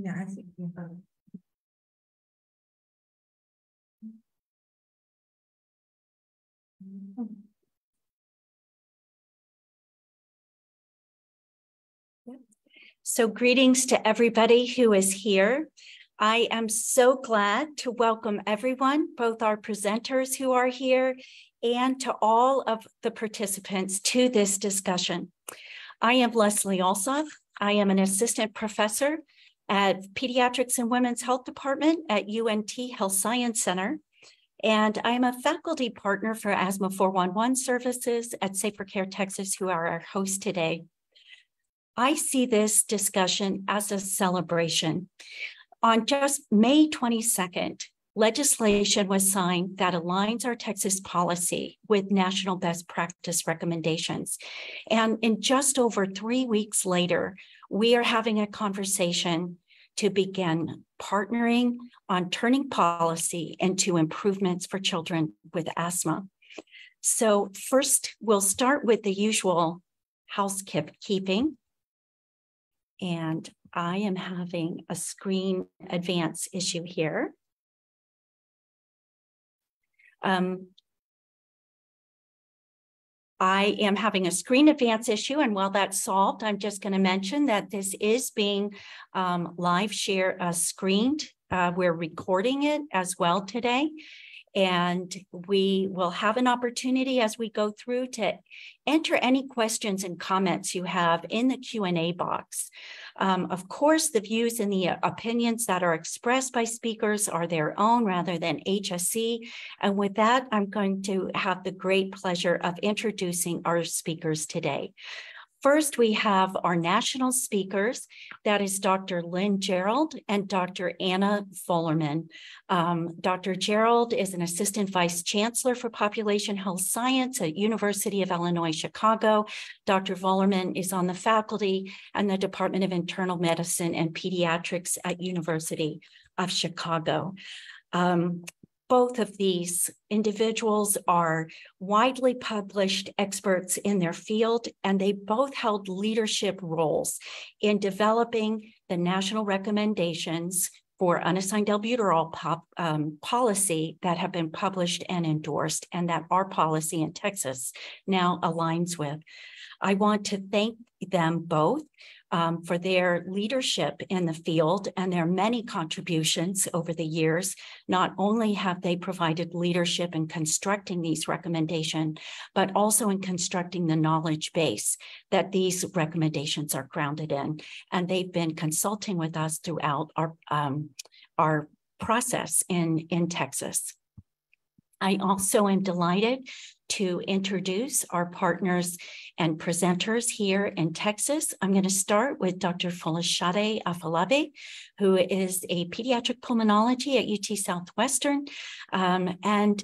Yeah, I see. Hmm. So greetings to everybody who is here. I am so glad to welcome everyone, both our presenters who are here and to all of the participants to this discussion. I am Leslie Alsop. I am an assistant professor at Pediatrics and Women's Health Department at UNT Health Science Center. And I'm a faculty partner for Asthma 411 services at Safer Care Texas, who are our host today. I see this discussion as a celebration. On just May 22nd, legislation was signed that aligns our Texas policy with national best practice recommendations. And in just over three weeks later, we are having a conversation to begin partnering on turning policy into improvements for children with asthma. So first, we'll start with the usual housekeeping. And I am having a screen advance issue here. Um, I am having a screen advance issue, and while that's solved, I'm just going to mention that this is being um, live share uh, screened. Uh, we're recording it as well today, and we will have an opportunity as we go through to enter any questions and comments you have in the Q&A box. Um, of course, the views and the opinions that are expressed by speakers are their own rather than HSC. And with that, I'm going to have the great pleasure of introducing our speakers today. First, we have our national speakers. That is Dr. Lynn Gerald and Dr. Anna Volerman. Um, Dr. Gerald is an assistant vice chancellor for population health science at University of Illinois, Chicago. Dr. Volerman is on the faculty and the Department of Internal Medicine and Pediatrics at University of Chicago. Um, both of these individuals are widely published experts in their field, and they both held leadership roles in developing the national recommendations for unassigned albuterol pop, um, policy that have been published and endorsed, and that our policy in Texas now aligns with. I want to thank them both um, for their leadership in the field and their many contributions over the years. Not only have they provided leadership in constructing these recommendations, but also in constructing the knowledge base that these recommendations are grounded in. And they've been consulting with us throughout our, um, our process in, in Texas. I also am delighted to introduce our partners and presenters here in Texas. I'm going to start with Dr. Folashade Afolabi, who is a pediatric pulmonology at UT Southwestern. Um, and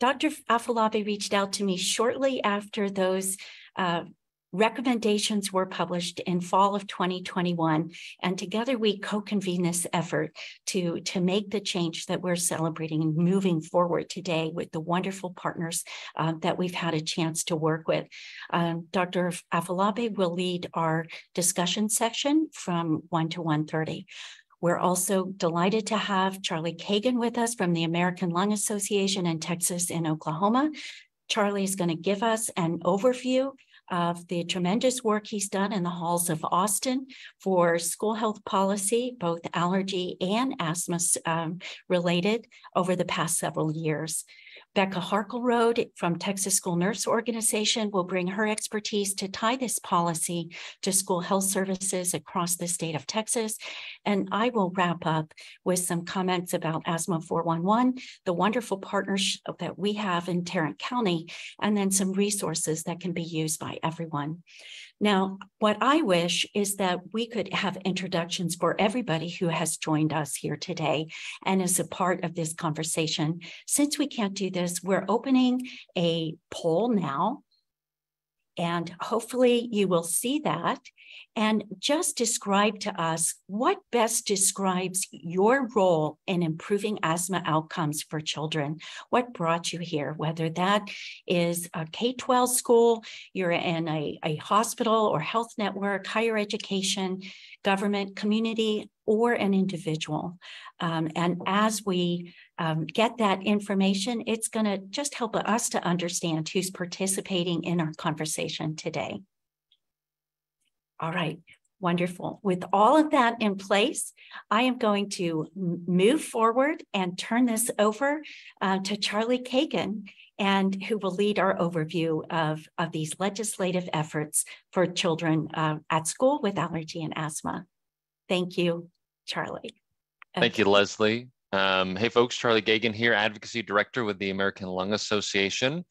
Dr. Afolabi reached out to me shortly after those uh, recommendations were published in fall of 2021 and together we co-convene this effort to to make the change that we're celebrating and moving forward today with the wonderful partners uh, that we've had a chance to work with um, dr Afolabi will lead our discussion section from 1 to 1.30 we're also delighted to have Charlie Kagan with us from the American Lung Association in Texas and Oklahoma. Charlie is going to give us an overview of the tremendous work he's done in the halls of Austin for school health policy, both allergy and asthma um, related over the past several years. Becca Harkleroad from Texas School Nurse Organization will bring her expertise to tie this policy to school health services across the state of Texas. And I will wrap up with some comments about Asthma 411, the wonderful partnership that we have in Tarrant County, and then some resources that can be used by everyone. Now, what I wish is that we could have introductions for everybody who has joined us here today and is a part of this conversation. Since we can't do this, we're opening a poll now And hopefully you will see that and just describe to us what best describes your role in improving asthma outcomes for children. What brought you here, whether that is a K 12 school, you're in a, a hospital or health network, higher education, government, community, or an individual. Um, and as we um, get that information, it's going to just help us to understand who's participating in our conversation today. All right, wonderful. With all of that in place, I am going to move forward and turn this over uh, to Charlie Kagan, and who will lead our overview of, of these legislative efforts for children uh, at school with allergy and asthma. Thank you, Charlie. Thank you, Leslie. Um, hey, folks, Charlie Kagan here, Advocacy Director with the American Lung Association.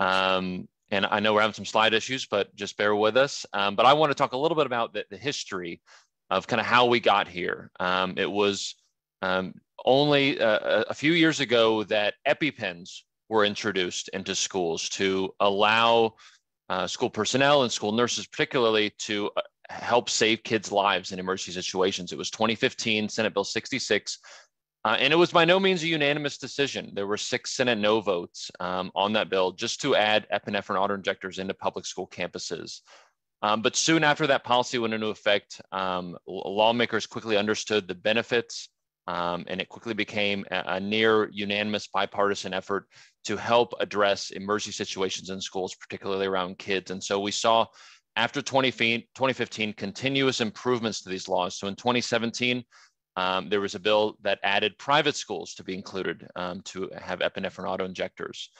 Um, and I know we're having some slide issues, but just bear with us. Um, but I want to talk a little bit about the, the history of kind of how we got here. Um, it was um, only uh, a few years ago that EpiPens were introduced into schools to allow uh, school personnel and school nurses, particularly, to uh, help save kids' lives in emergency situations. It was 2015, Senate Bill 66. Uh, and it was by no means a unanimous decision. There were six Senate no votes um, on that bill just to add epinephrine auto-injectors into public school campuses. Um, but soon after that policy went into effect, um, lawmakers quickly understood the benefits um, and it quickly became a, a, near unanimous bipartisan effort to help address emergency situations in schools, particularly around kids. And so we saw after 2015, continuous improvements to these laws. So in 2017, um, there was a bill that added private schools to be included um, to have epinephrine auto injectors.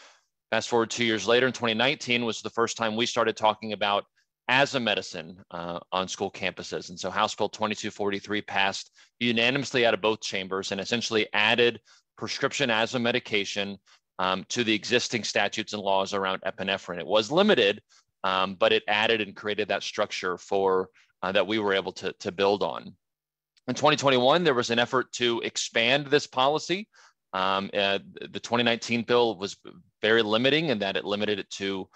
Fast forward two years later, in 2019 was the first time we started talking about asthma medicine uh, on school campuses. And so House Bill 2243 passed unanimously out of both chambers and essentially added prescription asthma medication um, to the existing statutes and laws around epinephrine. It was limited um, but it added and created that structure for uh, that we were able to, to build on. In 2021, there was an effort to expand this policy. Um, uh, the 2019 bill was very limiting in that it limited it to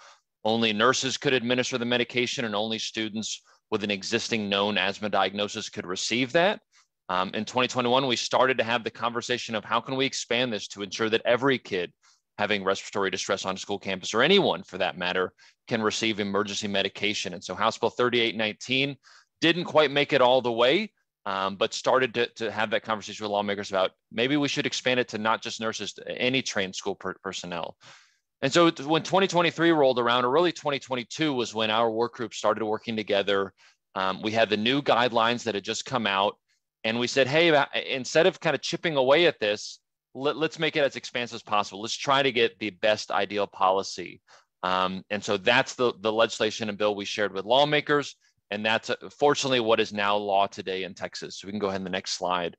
only nurses could administer the medication and only students with an existing known asthma diagnosis could receive that. Um, in 2021, we started to have the conversation of how can we expand this to ensure that every kid having respiratory distress on school campus or anyone for that matter can receive emergency medication. And so House Bill 3819 didn't quite make it all the way, um, but started to, to have that conversation with lawmakers about maybe we should expand it to not just nurses, any trained school per personnel. And so when 2023 rolled around, or really 2022 was when our work group started working together. Um, we had the new guidelines that had just come out. And we said, hey, instead of kind of chipping away at this, let, us make it as expansive as possible. Let's try to get the best ideal policy. Um, and so that's the, the legislation and bill we shared with lawmakers. And that's uh, fortunately what is now law today in Texas. So we can go ahead in the next slide.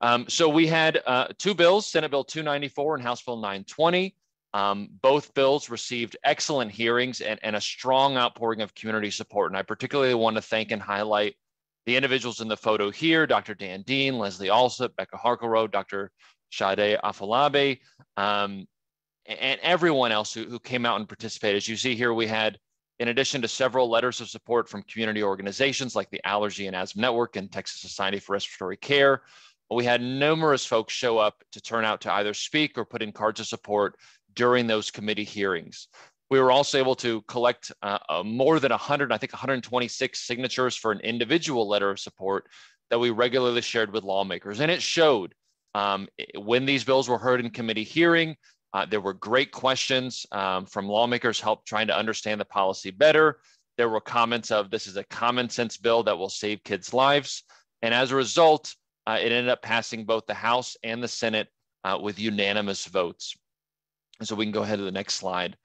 Um, so we had uh, two bills, Senate Bill 294 and House Bill 920. Um, both bills received excellent hearings and, and, a strong outpouring of community support. And I particularly want to thank and highlight the individuals in the photo here, Dr. Dan Dean, Leslie Alsop, Becca Harkleroad, Dr. Sade Afolabi, um, and everyone else who, who came out and participated. As you see here, we had, in addition to several letters of support from community organizations like the Allergy and Asthma Network and Texas Society for Respiratory Care, we had numerous folks show up to turn out to either speak or put in cards of support during those committee hearings. We were also able to collect uh, uh, more than 100, I think 126 signatures for an individual letter of support that we regularly shared with lawmakers. And it showed um, when these bills were heard in committee hearing, uh, there were great questions um, from lawmakers help trying to understand the policy better. There were comments of this is a common sense bill that will save kids' lives. And as a result, uh, it ended up passing both the House and the Senate uh, with unanimous votes. So we can go ahead to the next slide.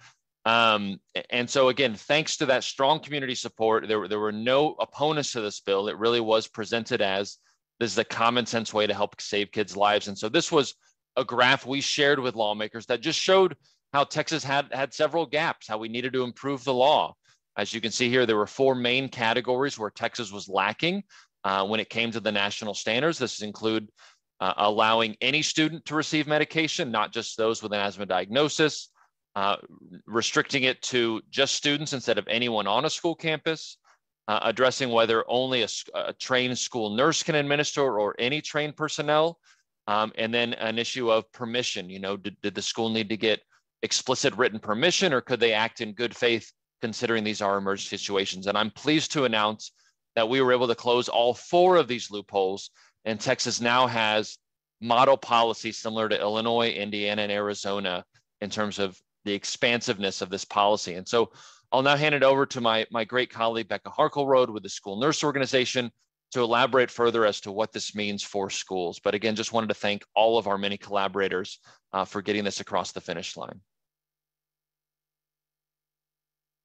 Um, and so again, thanks to that strong community support, there, there were no opponents to this bill. It really was presented as this is a common sense way to help save kids' lives. And so this was a graph we shared with lawmakers that just showed how Texas had had several gaps, how we needed to improve the law. As you can see here, there were four main categories where Texas was lacking uh, when it came to the national standards. This include uh, allowing any student to receive medication, not just those with an asthma diagnosis, uh, restricting it to just students instead of anyone on a school campus, uh, addressing whether only a, a, trained school nurse can administer or any trained personnel, um, and then an issue of permission. You know, did, did the school need to get explicit written permission or could they act in good faith considering these are emergency situations? And I'm pleased to announce that we were able to close all four of these loopholes and Texas now has model policies similar to Illinois, Indiana, and Arizona in terms of the expansiveness of this policy. And so I'll now hand it over to my, my great colleague, Becca Harkleroad with the School Nurse Organization to elaborate further as to what this means for schools. But again, just wanted to thank all of our many collaborators uh, for getting this across the finish line.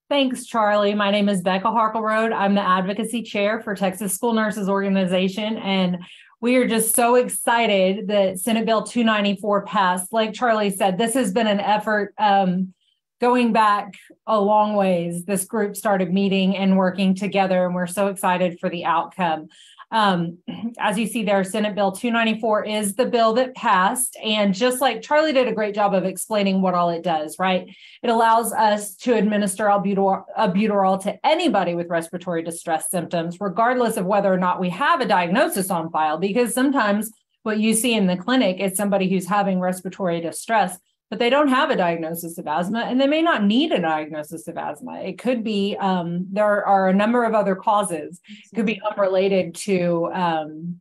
Thanks, Charlie. My name is Becca Harkleroad. I'm the advocacy chair for Texas School Nurses Organization, and we are just so excited that Senate Bill 294 passed. Like Charlie said, this has been an effort um, going back a long ways. This group started meeting and working together, and we're so excited for the outcome. Um, as you see there, Senate Bill 294 is the bill that passed. And just like Charlie did a great job of explaining what all it does, right? It allows us to administer albuterol, albuterol to anybody with respiratory distress symptoms, regardless of whether or not we have a diagnosis on file, because sometimes what you see in the clinic is somebody who's having respiratory distress but they don't have a diagnosis of asthma and they may not need a diagnosis of asthma. It could be, um, there are a number of other causes, it could be unrelated to. Um,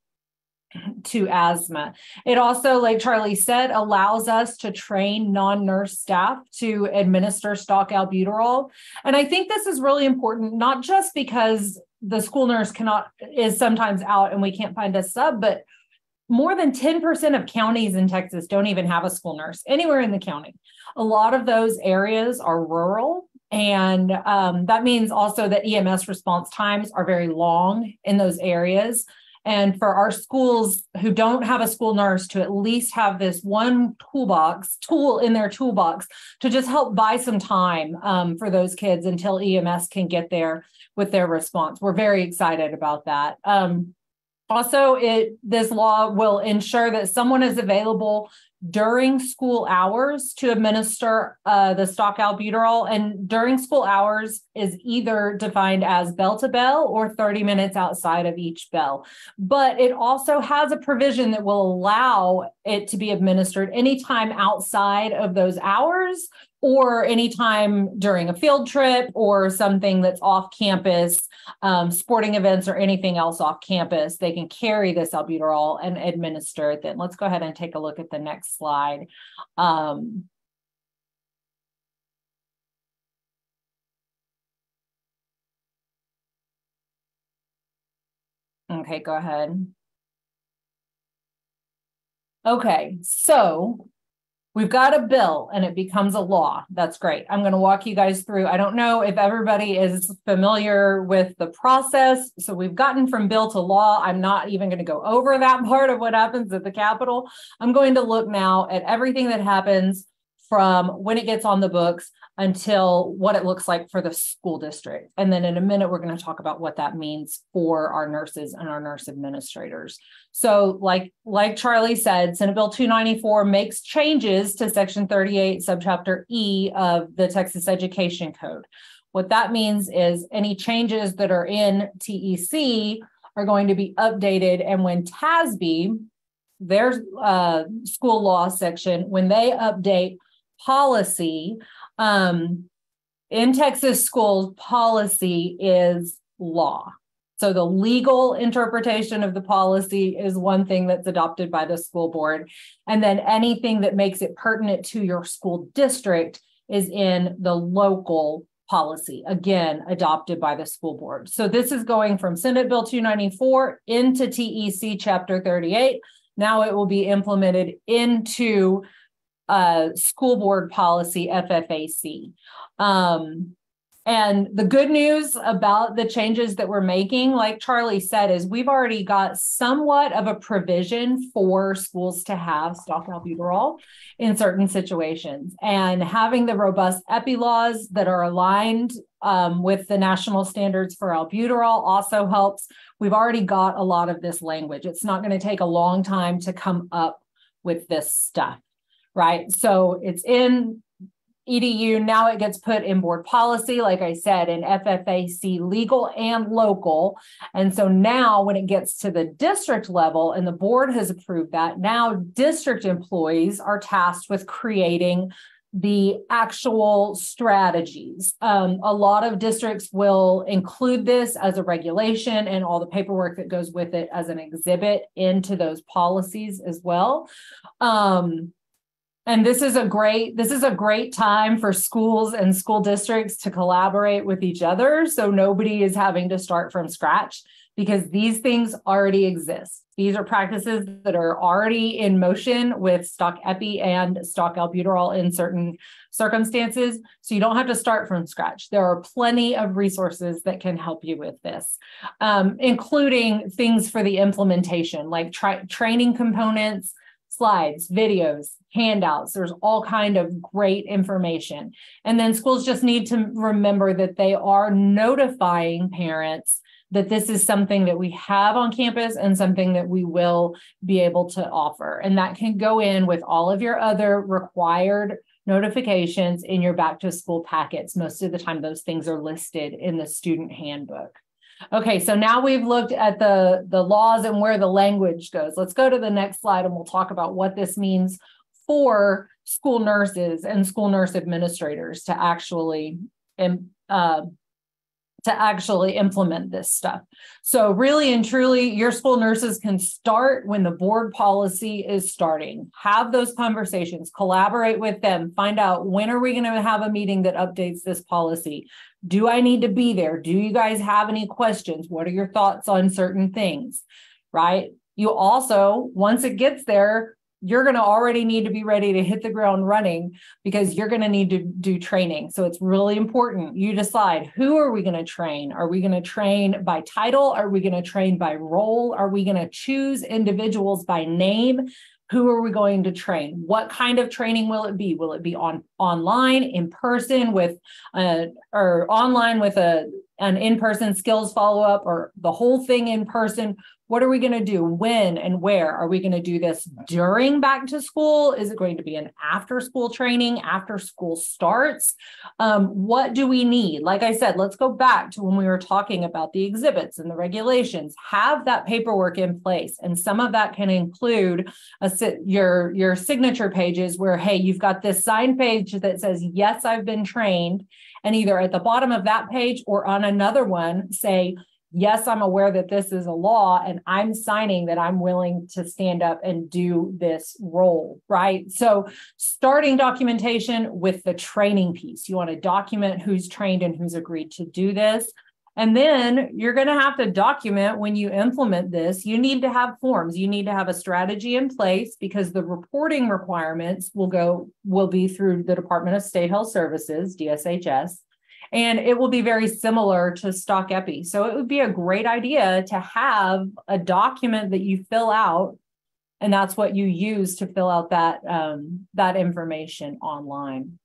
to asthma. It also, like Charlie said, allows us to train non nurse staff to administer stock albuterol. And I think this is really important, not just because the school nurse cannot is sometimes out and we can't find a sub, but more than 10% of counties in Texas don't even have a school nurse anywhere in the county. A lot of those areas are rural. And um, that means also that EMS response times are very long in those areas. And for our schools who don't have a school nurse to at least have this one toolbox tool in their toolbox to just help buy some time um, for those kids until EMS can get there with their response. We're very excited about that. Um, also, it this law will ensure that someone is available during school hours to administer uh, the stock albuterol. And during school hours is either defined as bell to bell or 30 minutes outside of each bell. But it also has a provision that will allow it to be administered anytime outside of those hours or anytime during a field trip or something that's off campus, um, sporting events or anything else off campus, they can carry this albuterol and administer it. Then let's go ahead and take a look at the next slide. Um, okay, go ahead. Okay, so we've got a bill and it becomes a law. That's great. I'm going to walk you guys through. I don't know if everybody is familiar with the process. So we've gotten from bill to law. I'm not even going to go over that part of what happens at the Capitol. I'm going to look now at everything that happens from when it gets on the books until what it looks like for the school district. And then in a minute, we're going to talk about what that means for our nurses and our nurse administrators. So like, like Charlie said, Senate Bill 294 makes changes to section 38, subchapter E of the Texas Education Code. What that means is any changes that are in TEC are going to be updated. And when TASB, their uh, school law section, when they update policy, um, in Texas schools, policy is law. So the legal interpretation of the policy is one thing that's adopted by the school board. And then anything that makes it pertinent to your school district is in the local policy, again, adopted by the school board. So this is going from Senate Bill 294 into TEC Chapter 38. Now it will be implemented into uh, school board policy, FFAC. Um, and the good news about the changes that we're making, like Charlie said, is we've already got somewhat of a provision for schools to have stock albuterol in certain situations. And having the robust EPI laws that are aligned um, with the national standards for albuterol also helps. We've already got a lot of this language. It's not going to take a long time to come up with this stuff right? So it's in EDU, now it gets put in board policy, like I said, in FFAC legal and local. And so now when it gets to the district level and the board has approved that, now district employees are tasked with creating the actual strategies. Um, a lot of districts will include this as a regulation and all the paperwork that goes with it as an exhibit into those policies as well. Um, and this is a great this is a great time for schools and school districts to collaborate with each other so nobody is having to start from scratch because these things already exist. These are practices that are already in motion with stock epi and stock albuterol in certain circumstances. So you don't have to start from scratch. There are plenty of resources that can help you with this, um, including things for the implementation, like tra- training components, slides, videos, handouts. There's all kind of great information. And then schools just need to remember that they are notifying parents that this is something that we have on campus and something that we will be able to offer. And that can go in with all of your other required notifications in your back to school packets. Most of the time, those things are listed in the student handbook. Okay, so now we've looked at the, the laws and where the language goes. Let's go to the next slide and we'll talk about what this means for school nurses and school nurse administrators to actually uh, to actually implement this stuff. So, really and truly, your school nurses can start when the board policy is starting. Have those conversations, collaborate with them, find out when are we going to have a meeting that updates this policy? Do I need to be there? Do you guys have any questions? What are your thoughts on certain things? Right? You also, once it gets there, you're going to already need to be ready to hit the ground running because you're going to need to do training. So it's really important. You decide who are we going to train? Are we going to train by title? Are we going to train by role? Are we going to choose individuals by name? Who are we going to train? What kind of training will it be? Will it be on online, in person, with uh, or online with a an in-person skills follow-up, or the whole thing in person? What are we going to do? When and where? Are we going to do this during back to school? Is it going to be an after school training after school starts? Um, what do we need? Like I said, let's go back to when we were talking about the exhibits and the regulations. Have that paperwork in place. And some of that can include a, your, your signature pages where, hey, you've got this sign page that says, yes, I've been trained. And either at the bottom of that page or on another one, say, yes, I'm aware that this is a law and I'm signing that I'm willing to stand up and do this role, right? So, starting documentation with the training piece. You want to document who's trained and who's agreed to do this. And then you're going to have to document when you implement this. You need to have forms. You need to have a strategy in place because the reporting requirements will go will be through the Department of State Health Services, DSHS and it will be very similar to stock epi. So it would be a great idea to have a document that you fill out and that's what you use to fill out that um, that information online.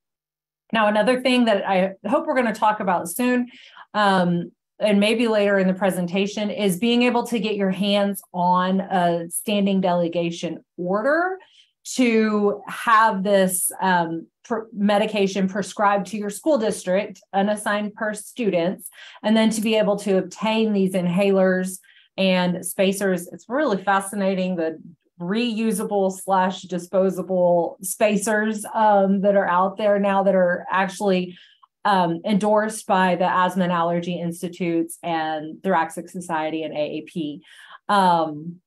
Now another thing that i hope we're going to talk about soon um, and maybe later in the presentation is being able to get your hands on a standing delegation order to have this um, pr- medication prescribed to your school district, unassigned per students, and then to be able to obtain these inhalers and spacers. It's really fascinating the reusable slash disposable spacers um, that are out there now that are actually um, endorsed by the Asthma and Allergy Institutes and Thoracic Society and AAP. Um,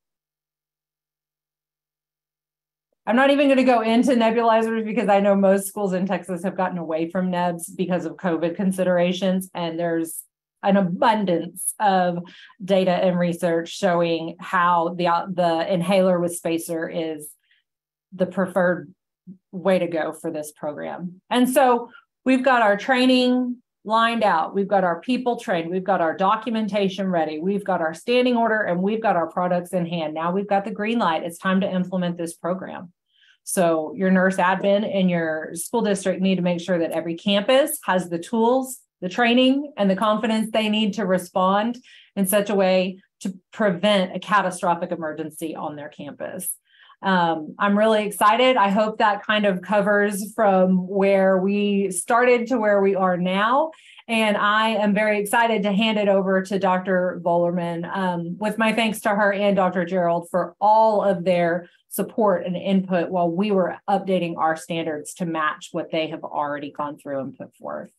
I'm not even going to go into nebulizers because I know most schools in Texas have gotten away from nebs because of COVID considerations. And there's an abundance of data and research showing how the, the inhaler with spacer is the preferred way to go for this program. And so we've got our training lined out. We've got our people trained. We've got our documentation ready. We've got our standing order and we've got our products in hand. Now we've got the green light. It's time to implement this program. So your nurse admin and your school district need to make sure that every campus has the tools, the training, and the confidence they need to respond in such a way to prevent a catastrophic emergency on their campus. Um, I'm really excited. I hope that kind of covers from where we started to where we are now. And I am very excited to hand it over to Dr. Volerman um, with my thanks to her and Dr. Gerald for all of their support and input while we were updating our standards to match what they have already gone through and put forth.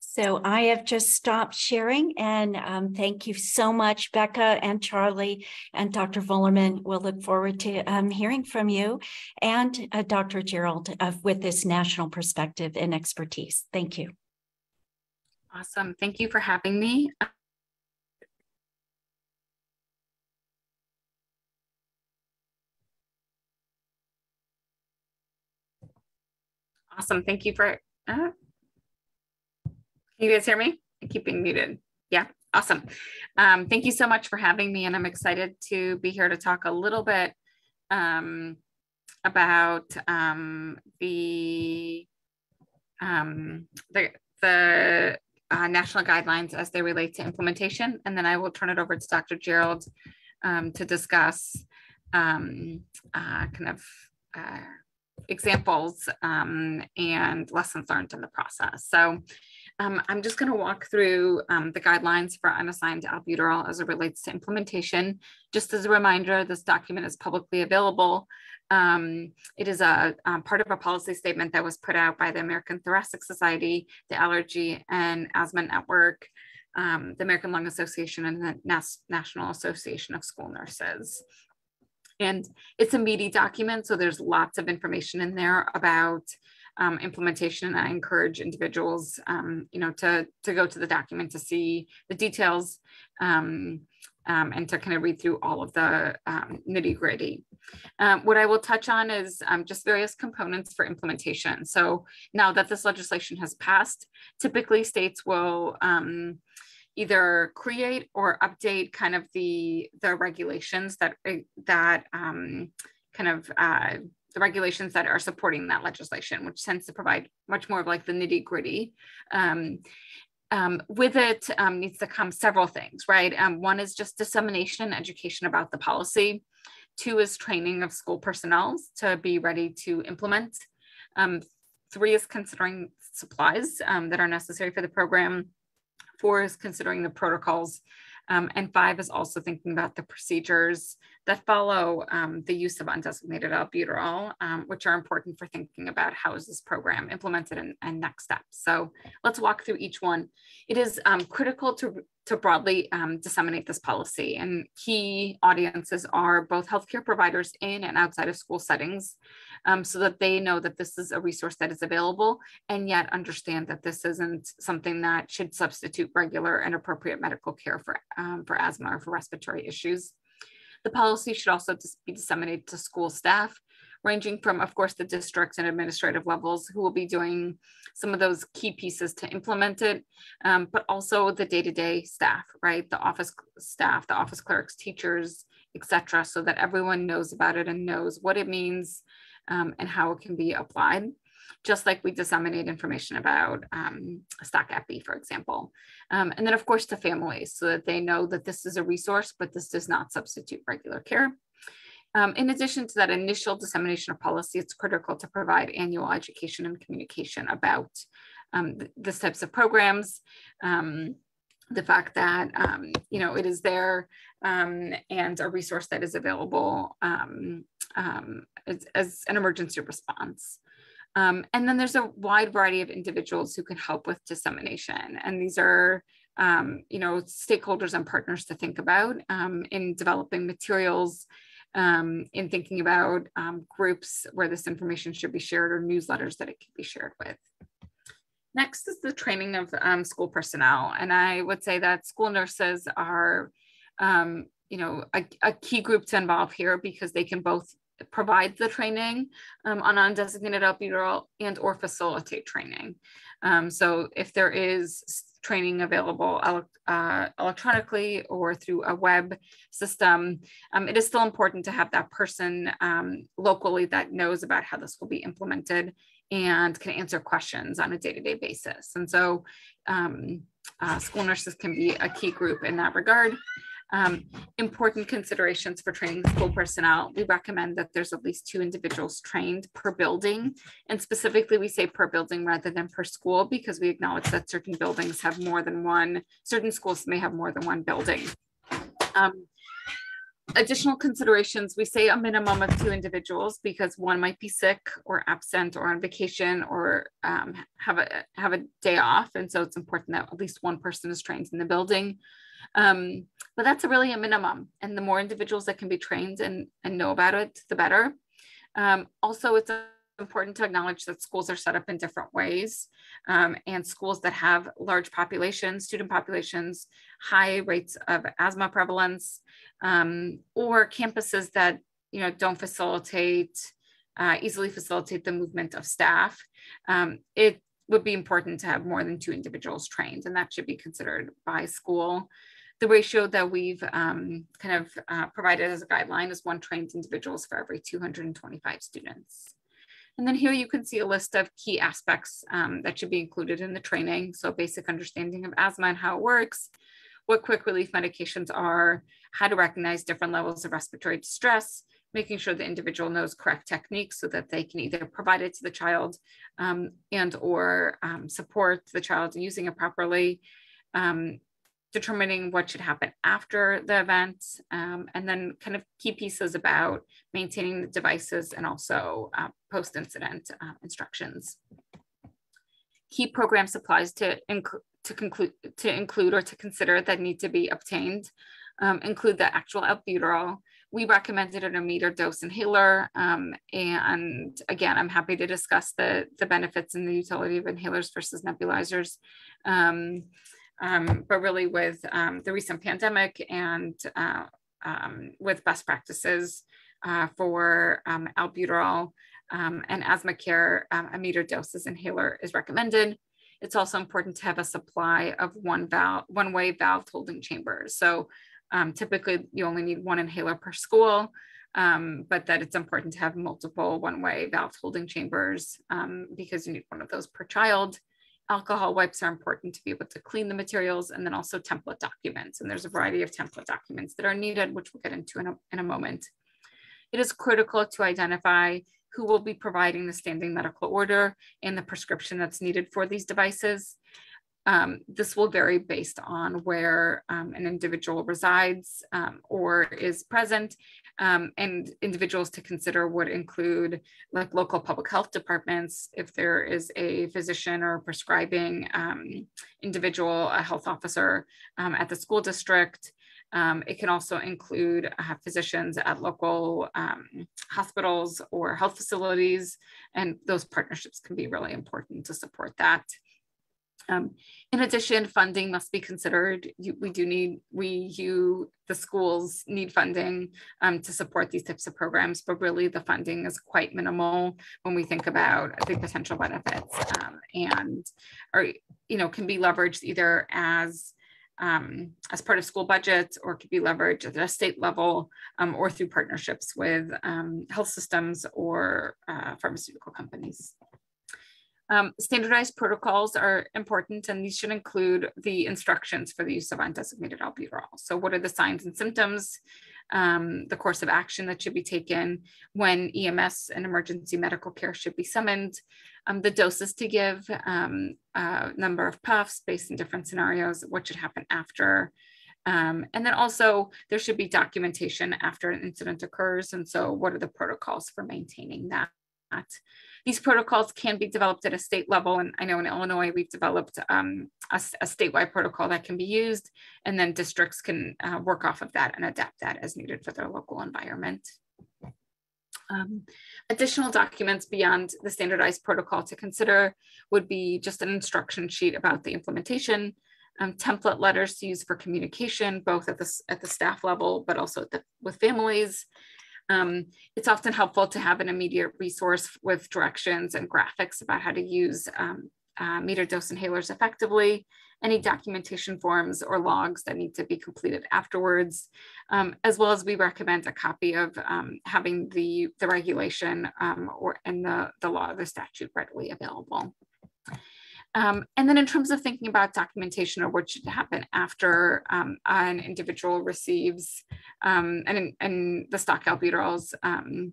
So I have just stopped sharing and um, thank you so much, Becca and Charlie and Dr. Volerman. We'll look forward to um, hearing from you and uh, Dr. Gerald uh, with this national perspective and expertise. Thank you. Awesome. Thank you for having me. Awesome. Thank you for. Uh, can you guys hear me? I keep being muted. Yeah, awesome. Um, thank you so much for having me, and I'm excited to be here to talk a little bit um, about um, the um, the the uh, national guidelines as they relate to implementation, and then I will turn it over to Dr. Gerald um, to discuss um, uh, kind of. Uh, examples um, and lessons learned in the process. So um, I'm just going to walk through um, the guidelines for unassigned albuterol as it relates to implementation. Just as a reminder, this document is publicly available. Um, it is a um, part of a policy statement that was put out by the American Thoracic Society, the Allergy and Asthma Network, um, the American Lung Association, and the Nas National Association of School Nurses. And it's a meaty document, so there's lots of information in there about um, implementation. I encourage individuals, um, you know, to, to go to the document to see the details um, um and to kind of read through all of the um, nitty gritty. Um, what I will touch on is just various components for implementation. So now that this legislation has passed, typically states will either create or update kind of the the regulations that that um, kind of uh, the regulations that are supporting that legislation, which tends to provide much more of like the nitty gritty. Um, um, with it um, needs to come several things, right? Um, one is just dissemination and education about the policy. Two is training of school personnel to be ready to implement. Um, three is considering supplies um, that are necessary for the program. Four is considering the protocols and five is also thinking about the procedures that follow um, the use of undesignated albuterol, um, which are important for thinking about how is this program implemented and, and next steps. So let's walk through each one. It is um, critical to, to broadly um, disseminate this policy and key audiences are both healthcare providers in and outside of school settings um, so that they know that this is a resource that is available and yet understand that this isn't something that should substitute regular and appropriate medical care for, um, for asthma or for respiratory issues. The policy should also be disseminated to school staff, ranging from, of course, the districts and administrative levels who will be doing some of those key pieces to implement it, um, but also the day-to-day staff, right? The office staff, the office clerks, teachers, etc., so that everyone knows about it and knows what it means um, and how it can be applied just like we disseminate information about um, stock epi, for example. Um, and then of course to families so that they know that this is a resource, but this does not substitute regular care. Um, in addition to that initial dissemination of policy, it's critical to provide annual education and communication about um, th this types of programs. Um, the fact that um, you know it is there um, and a resource that is available um, as, as, an emergency response. Um, and then there's a wide variety of individuals who can help with dissemination. And these are, um, you know, stakeholders and partners to think about um, in developing materials, um, in thinking about um, groups where this information should be shared or newsletters that it can be shared with. Next is the training of um, school personnel. And I would say that school nurses are, you know, a, a key group to involve here because they can both provide the training um, on undesignated albuterol and or facilitate training. Um, so if there is training available uh, electronically or through a web system, um, it is still important to have that person um, locally that knows about how this will be implemented and can answer questions on a day-to-day -day basis. And so um, uh, school nurses can be a key group in that regard. Um, important considerations for training school personnel. We recommend that there's at least two individuals trained per building. And specifically, we say per building rather than per school because we acknowledge that certain buildings have more than one, certain schools may have more than one building. Um, additional considerations, we say a minimum of two individuals because one might be sick or absent or on vacation or um, have a have a day off, and so it's important that at least one person is trained in the building. Um, but that's a really a minimum, and the more individuals that can be trained and and know about it, the better. Um, also, it's important to acknowledge that schools are set up in different ways um, and schools that have large populations, student populations, high rates of asthma prevalence, um, or campuses that you know don't facilitate, uh, easily facilitate the movement of staff. Um, it would be important to have more than two individuals trained and that should be considered by school. The ratio that we've um, kind of uh, provided as a guideline is one trained individuals for every 225 students. And then here you can see a list of key aspects um, that should be included in the training. So basic understanding of asthma and how it works, what quick relief medications are, how to recognize different levels of respiratory distress, making sure the individual knows correct techniques so that they can either provide it to the child um, and or um, support the child in using it properly, um, determining what should happen after the event, um, and then kind of key pieces about maintaining the devices and also uh, post-incident uh, instructions. Key program supplies to, to, conclude, to include or to consider that need to be obtained um, include the actual albuterol. We recommended an meter dose inhaler. Um, and again, I'm happy to discuss the, the benefits and the utility of inhalers versus nebulizers. Um, um, but really with um, the recent pandemic and uh, um, with best practices uh, for um, albuterol and asthma care, a meter doses inhaler is recommended. It's also important to have a supply of one valve, one way valve holding chambers. So Um, typically you only need one inhaler per school, um, but that it's important to have multiple one way valve holding chambers um, because you need one of those per child alcohol wipes are important to be able to clean the materials and then also template documents. And there's a variety of template documents that are needed, which we'll get into in a, in a moment. It is critical to identify who will be providing the standing medical order and the prescription that's needed for these devices. Um, this will vary based on where um, an individual resides um, or is present. Um, and individuals to consider would include like local public health departments, if there is a physician or prescribing um, individual, a health officer um, at the school district. it can also include uh, physicians at local hospitals or health facilities, and those partnerships can be really important to support that. Um, in addition, funding must be considered. You, we do need, we, you, the schools need funding um, to support these types of programs, but really the funding is quite minimal when we think about the potential benefits um, and, or, you know, can be leveraged either as um, as part of school budgets or could be leveraged at a state level um, or through partnerships with um, health systems or uh, pharmaceutical companies. Um, standardized protocols are important and these should include the instructions for the use of undesignated albuterol. So what are the signs and symptoms, um, the course of action that should be taken when EMS and emergency medical care should be summoned, um, the doses to give, uh, number of puffs based in different scenarios, what should happen after, um, and then also there should be documentation after an incident occurs. And so what are the protocols for maintaining that? These protocols can be developed at a state level. And I know in Illinois, we've developed um, a, a, statewide protocol that can be used, and then districts can uh, work off of that and adapt that as needed for their local environment. Um, additional documents beyond the standardized protocol to consider would be just an instruction sheet about the implementation, um, template letters to use for communication, both at the, at the staff level, but also the, with families, um, it's often helpful to have an immediate resource with directions and graphics about how to use um, uh, meter dose inhalers effectively, any documentation forms or logs that need to be completed afterwards, um, as well as we recommend a copy of um, having the, the regulation um, or and the, the law, the statute readily available. Um, and then in terms of thinking about documentation or what should happen after um, an individual receives um, and, and the stock albuterols um,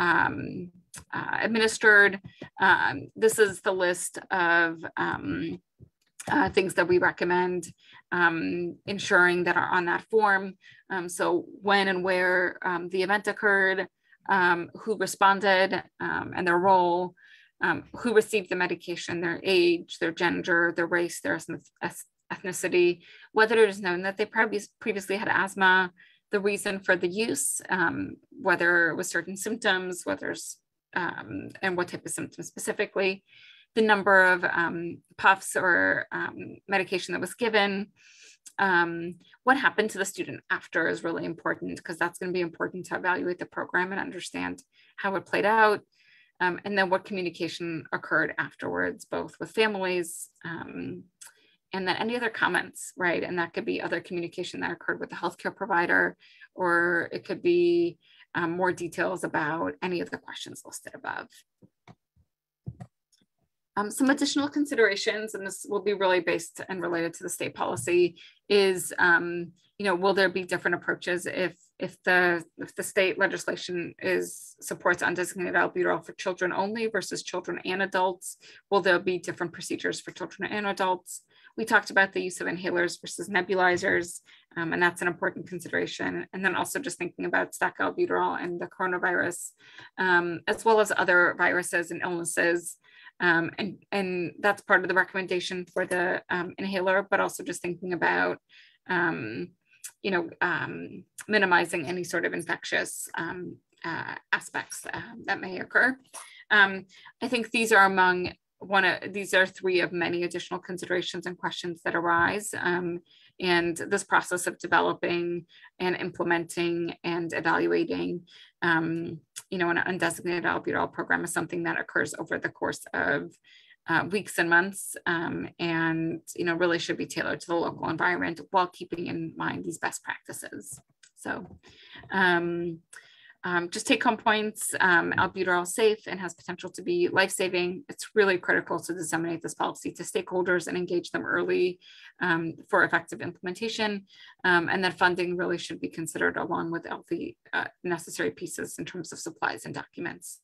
um, uh, administered, um, this is the list of uh, things that we recommend ensuring that are on that form. so when and where the event occurred, who responded and their role, um, who received the medication, their age, their gender, their race, their ethnicity, whether it is known that they previously had asthma, the reason for the use, um, whether it was certain symptoms, whether um, and what type of symptoms specifically, the number of um, puffs or um, medication that was given, um, what happened to the student after is really important because that's going to be important to evaluate the program and understand how it played out um, and then what communication occurred afterwards, both with families um, and then any other comments, right? And that could be other communication that occurred with the healthcare provider, or it could be um, more details about any of the questions listed above. Um, some additional considerations, and this will be really based and related to the state policy, is um, you know, will there be different approaches if if the if the state legislation is supports undesignated albuterol for children only versus children and adults? Will there be different procedures for children and adults? We talked about the use of inhalers versus nebulizers, um, and that's an important consideration. And then also just thinking about stock albuterol and the coronavirus, um, as well as other viruses and illnesses. Um, and, and that's part of the recommendation for the um, inhaler, but also just thinking about um, you know, um, minimizing any sort of infectious um, uh, aspects uh, that may occur. Um, I think these are among one of these are three of many additional considerations and questions that arise. Um, and this process of developing and implementing and evaluating, um, you know, an undesignated albuterol program is something that occurs over the course of uh, weeks and months um, and you know really should be tailored to the local environment while keeping in mind these best practices. So um, um, just take home points. Um, albuterol safe and has potential to be life-saving. It's really critical to disseminate this policy to stakeholders and engage them early um, for effective implementation. Um, and that funding really should be considered along with all the uh, necessary pieces in terms of supplies and documents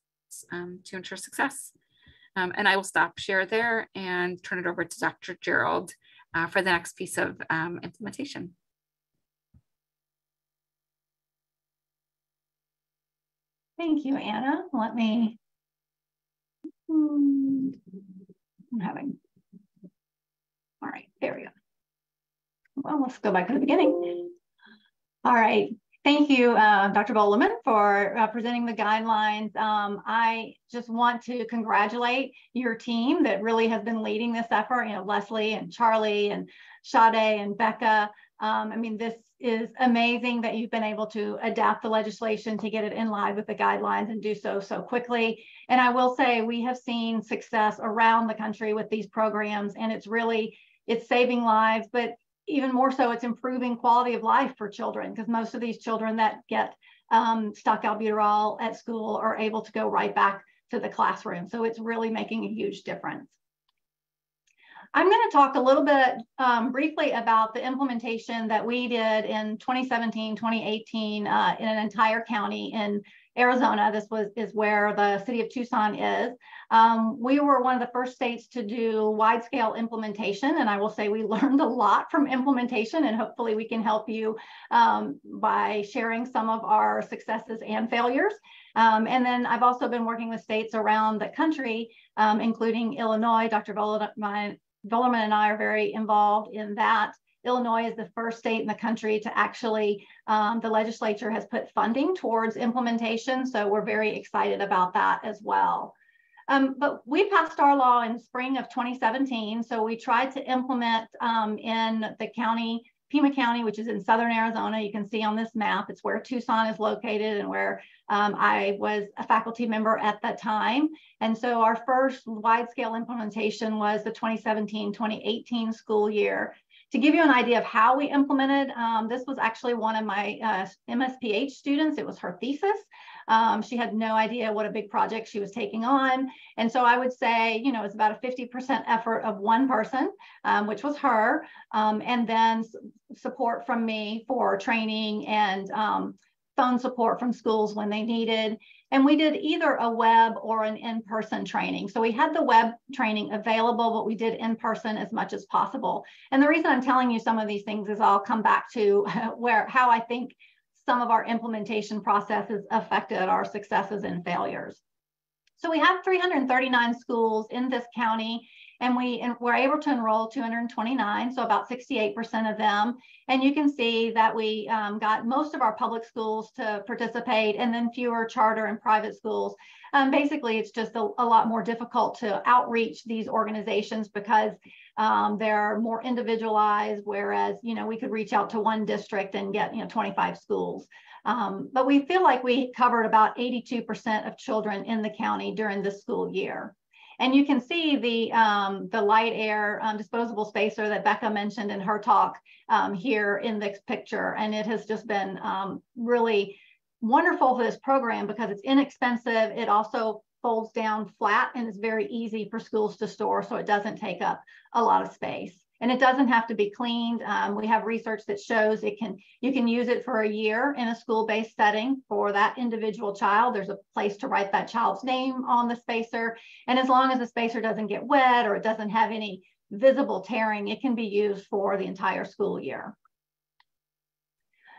to ensure success um, and I will stop share there and turn it over to Dr. Gerald uh, for the next piece of um, implementation. Thank you, Anna. Let me, I'm having, all right, there we go. Well, let's go back to the beginning. All right, Thank you, uh, Dr. Volerman, for uh, presenting the guidelines. Um, I just want to congratulate your team that really has been leading this effort. You know, Leslie and Charlie and Sade and Becca. Um, I mean, this is amazing that you've been able to adapt the legislation to get it in line with the guidelines and do so so quickly. And I will say we have seen success around the country with these programs, and it's really it's saving lives, but even more so, it's improving quality of life for children because most of these children that get um, stock albuterol at school are able to go right back to the classroom. So it's really making a huge difference. I'm going to talk a little bit um, briefly about the implementation that we did in 2017, 2018 uh, in an entire county in Arizona. This was is where the city of Tucson is. Um, we were one of the first states to do wide scale implementation, and I will say we learned a lot from implementation, and hopefully we can help you um, by sharing some of our successes and failures. Um, and then I've also been working with states around the country, um, including Illinois. Dr. Volerman and I are very involved in that. Illinois is the first state in the country to actually, um, the legislature has put funding towards implementation. So we're very excited about that as well. Um, but we passed our law in spring of 2017. So we tried to implement um, in the county, Pima County, which is in Southern Arizona. You can see on this map, it's where Tucson is located and where um, I was a faculty member at that time. And so our first wide scale implementation was the 2017-2018 school year. To give you an idea of how we implemented, um, this was actually one of my uh, MSPH students. It was her thesis. Um, she had no idea what a big project she was taking on. And so I would say, you know, it's about a 50% effort of one person, um, which was her, um, and then support from me for training and um, phone support from schools when they needed. And we did either a web or an in-person training. So we had the web training available, but we did in-person as much as possible. And the reason I'm telling you some of these things is I'll come back to where how I think some of our implementation processes affected our successes and failures. So we have 339 schools in this county and we were able to enroll 229, so about 68% of them. And you can see that we um, got most of our public schools to participate and then fewer charter and private schools. Um, basically, it's just a, a, lot more difficult to outreach these organizations because um, they're more individualized, whereas, you know, we could reach out to one district and get, you know, 25 schools. Um, but we feel like we covered about 82% of children in the county during the school year. And you can see the, um, the LiteAire um, disposable spacer that Becca mentioned in her talk um, here in this picture. And it has just been um, really wonderful for this program because it's inexpensive. It also folds down flat and it's very easy for schools to store so it doesn't take up a lot of space and it doesn't have to be cleaned. Um, we have research that shows it can you can use it for a year in a school-based setting for that individual child. There's a place to write that child's name on the spacer, and as long as the spacer doesn't get wet or it doesn't have any visible tearing, it can be used for the entire school year.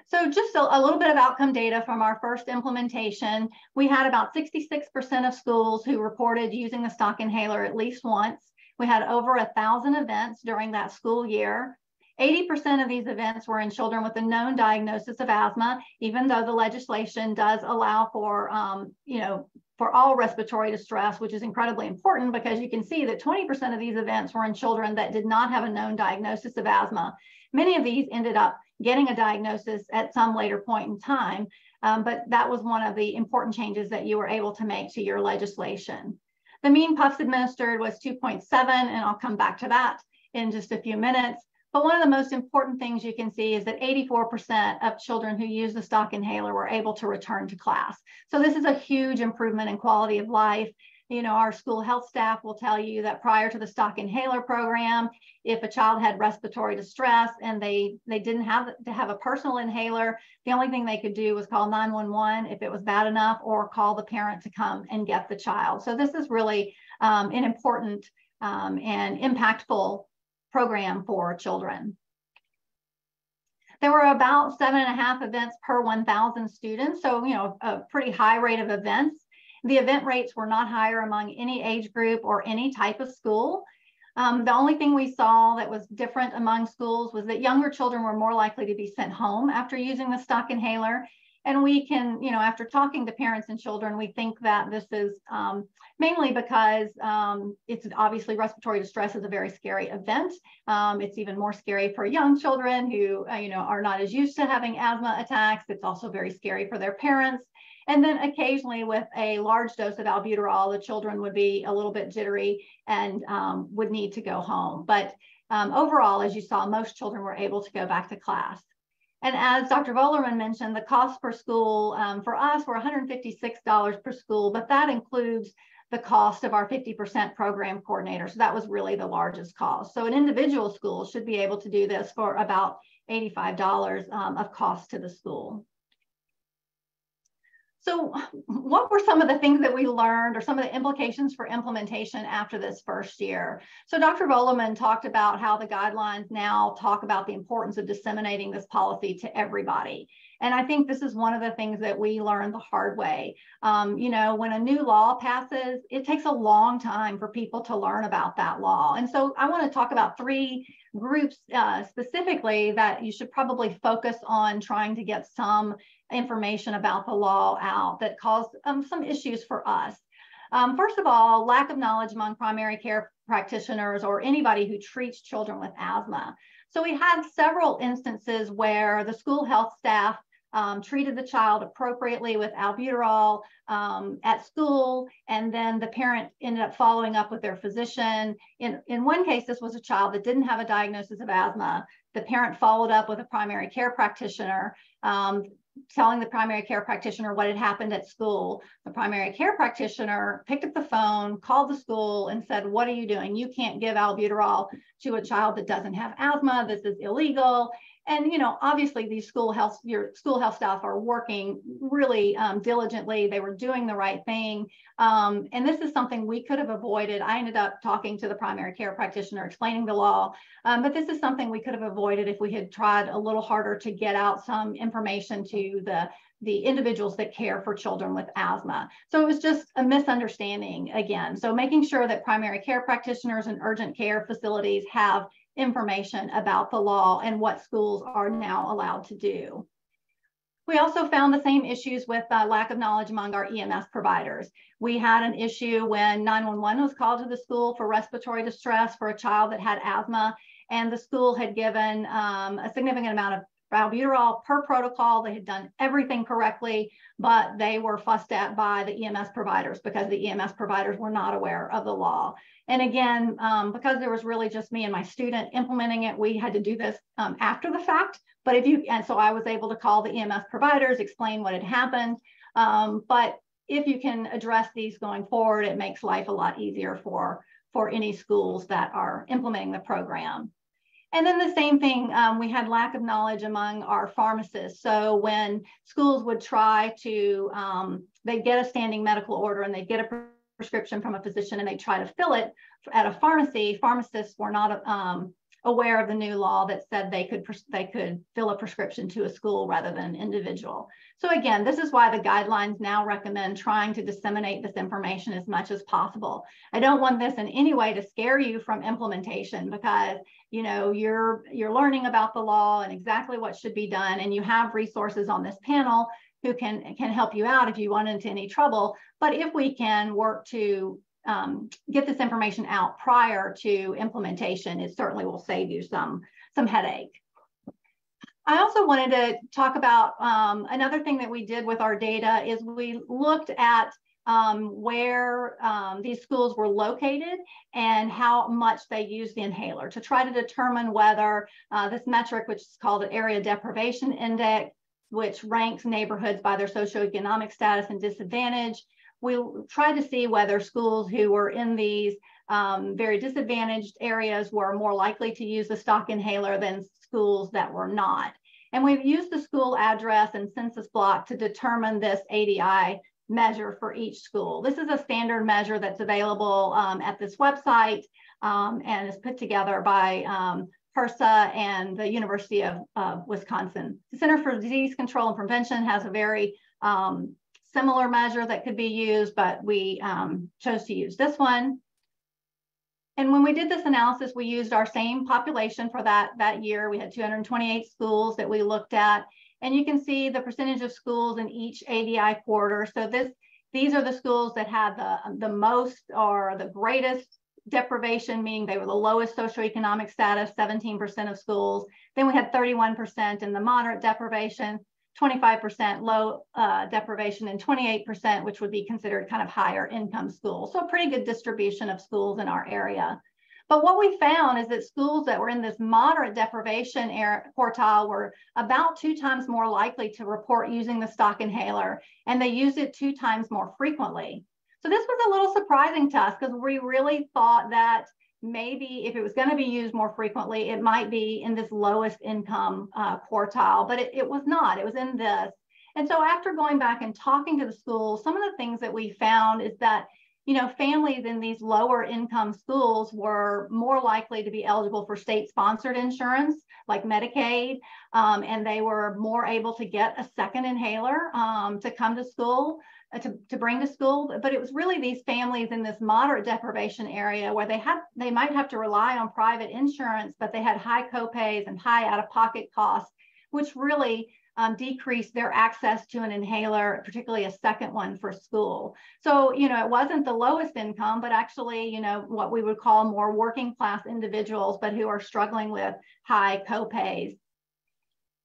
So just a, a, little bit of outcome data from our first implementation. We had about 66% of schools who reported using the stock inhaler at least once. We had over a thousand events during that school year. 80% of these events were in children with a known diagnosis of asthma, even though the legislation does allow for, um, you know, for all respiratory distress, which is incredibly important because you can see that 20% of these events were in children that did not have a known diagnosis of asthma. Many of these ended up getting a diagnosis at some later point in time, um, but that was one of the important changes that you were able to make to your legislation. The mean puffs administered was 2.7, and I'll come back to that in just a few minutes. But one of the most important things you can see is that 84% of children who use the stock inhaler were able to return to class. So this is a huge improvement in quality of life you know, our school health staff will tell you that prior to the stock inhaler program, if a child had respiratory distress and they they didn't have to have a personal inhaler, the only thing they could do was call 911 if it was bad enough, or call the parent to come and get the child. So this is really um, an important um, and impactful program for children. There were about seven and a half events per 1,000 students. So, you know, a pretty high rate of events. The event rates were not higher among any age group or any type of school. Um, the only thing we saw that was different among schools was that younger children were more likely to be sent home after using the stock inhaler. And we can, you know, after talking to parents and children, we think that this is um, mainly because um, it's obviously respiratory distress is a very scary event. Um, it's even more scary for young children who, uh, you know, are not as used to having asthma attacks. It's also very scary for their parents. And then occasionally with a large dose of albuterol, the children would be a little bit jittery and um, would need to go home. But um, overall, as you saw, most children were able to go back to class. And as Dr. Volerman mentioned, the cost per school um, for us were $156 per school, but that includes the cost of our 50% program coordinator. So that was really the largest cost. So an individual school should be able to do this for about $85 um, of cost to the school. So what were some of the things that we learned or some of the implications for implementation after this first year? So Dr. Volerman talked about how the guidelines now talk about the importance of disseminating this policy to everybody. And I think this is one of the things that we learned the hard way. Um, you know, when a new law passes, it takes a long time for people to learn about that law. And so I want to talk about three groups uh, specifically that you should probably focus on trying to get some information about the law out that caused um, some issues for us. Um, first of all, lack of knowledge among primary care practitioners or anybody who treats children with asthma. So we had several instances where the school health staff um, treated the child appropriately with albuterol um, at school, and then the parent ended up following up with their physician. In, in one case, this was a child that didn't have a diagnosis of asthma. The parent followed up with a primary care practitioner. Um, telling the primary care practitioner what had happened at school. The primary care practitioner picked up the phone, called the school, and said, What are you doing? You can't give albuterol to a child that doesn't have asthma. This is illegal and you know obviously these school health your school health staff are working really um, diligently they were doing the right thing um, and this is something we could have avoided i ended up talking to the primary care practitioner explaining the law um, but this is something we could have avoided if we had tried a little harder to get out some information to the the individuals that care for children with asthma. So it was just a misunderstanding again. So making sure that primary care practitioners and urgent care facilities have information about the law and what schools are now allowed to do. We also found the same issues with uh, lack of knowledge among our EMS providers. We had an issue when 911 was called to the school for respiratory distress for a child that had asthma, and the school had given um, a significant amount of albuterol per protocol. They had done everything correctly, but they were fussed at by the EMS providers because the EMS providers were not aware of the law. And again, um, because there was really just me and my student implementing it, we had to do this um, after the fact. But if you, and so I was able to call the EMS providers, explain what had happened. Um, but if you can address these going forward, it makes life a lot easier for, for any schools that are implementing the program. And then the same thing, um, we had lack of knowledge among our pharmacists. So when schools would try to, um, they get a standing medical order and they get a prescription from a physician and they try to fill it at a pharmacy, pharmacists were not um, aware of the new law that said they could they could fill a prescription to a school rather than an individual. So again, this is why the guidelines now recommend trying to disseminate this information as much as possible. I don't want this in any way to scare you from implementation because you know you're you're learning about the law and exactly what should be done and you have resources on this panel who can can help you out if you run into any trouble. But if we can work to um, get this information out prior to implementation, it certainly will save you some some headache. I also wanted to talk about um, another thing that we did with our data is we looked at um, where um, these schools were located and how much they use the inhaler to try to determine whether uh, this metric, which is called an area deprivation index, which ranks neighborhoods by their socioeconomic status and disadvantage. We tried to see whether schools who were in these um, very disadvantaged areas were more likely to use the stock inhaler than schools that were not. And we've used the school address and census block to determine this ADI measure for each school. This is a standard measure that's available um, at this website um, and is put together by um, HRSA and the University of uh, Wisconsin. The Center for Disease Control and Prevention has a very um, similar measure that could be used, but we um, chose to use this one. And when we did this analysis, we used our same population for that, that year. We had 228 schools that we looked at. And you can see the percentage of schools in each ADI quarter. So this, these are the schools that had the, the most or the greatest deprivation, meaning they were the lowest socioeconomic status, 17% of schools. Then we had 31% in the moderate deprivation, 25% low uh, deprivation, and 28%, which would be considered kind of higher income schools. So a pretty good distribution of schools in our area. But what we found is that schools that were in this moderate deprivation quartile were about two times more likely to report using the stock inhaler, and they used it two times more frequently. So this was a little surprising to us because we really thought that maybe if it was going to be used more frequently, it might be in this lowest income uh, quartile, but it, it was not. It was in this. And so after going back and talking to the schools, some of the things that we found is that you know, families in these lower income schools were more likely to be eligible for state sponsored insurance like Medicaid, um, and they were more able to get a second inhaler um, to come to school. Uh, to, to bring to school, but it was really these families in this moderate deprivation area where they had they might have to rely on private insurance, but they had high copays and high out-of-pocket costs, which really um, decreased their access to an inhaler, particularly a second one for school. So, you know, it wasn't the lowest income, but actually, you know, what we would call more working class individuals, but who are struggling with high copays.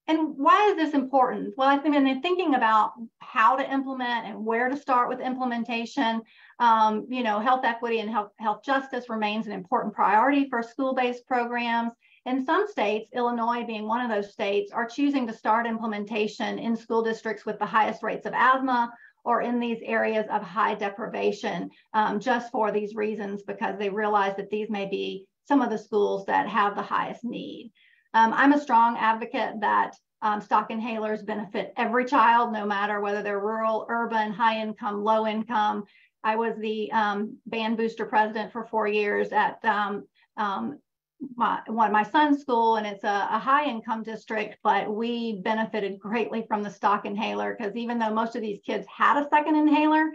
And why is this important? Well, I've been thinking about how to implement and where to start with implementation. Um, you know, health equity and health, health justice remains an important priority for school-based programs. in some states, Illinois being one of those states, are choosing to start implementation in school districts with the highest rates of asthma or in these areas of high deprivation um, just for these reasons because they realize that these may be some of the schools that have the highest need. Um, I'm a strong advocate that um, stock inhalers benefit every child, no matter whether they're rural, urban, high income, low income. I was the um, band booster president for four years at um, um, my, one my son's school, and it's a, a high income district, but we benefited greatly from the stock inhaler because even though most of these kids had a second inhaler,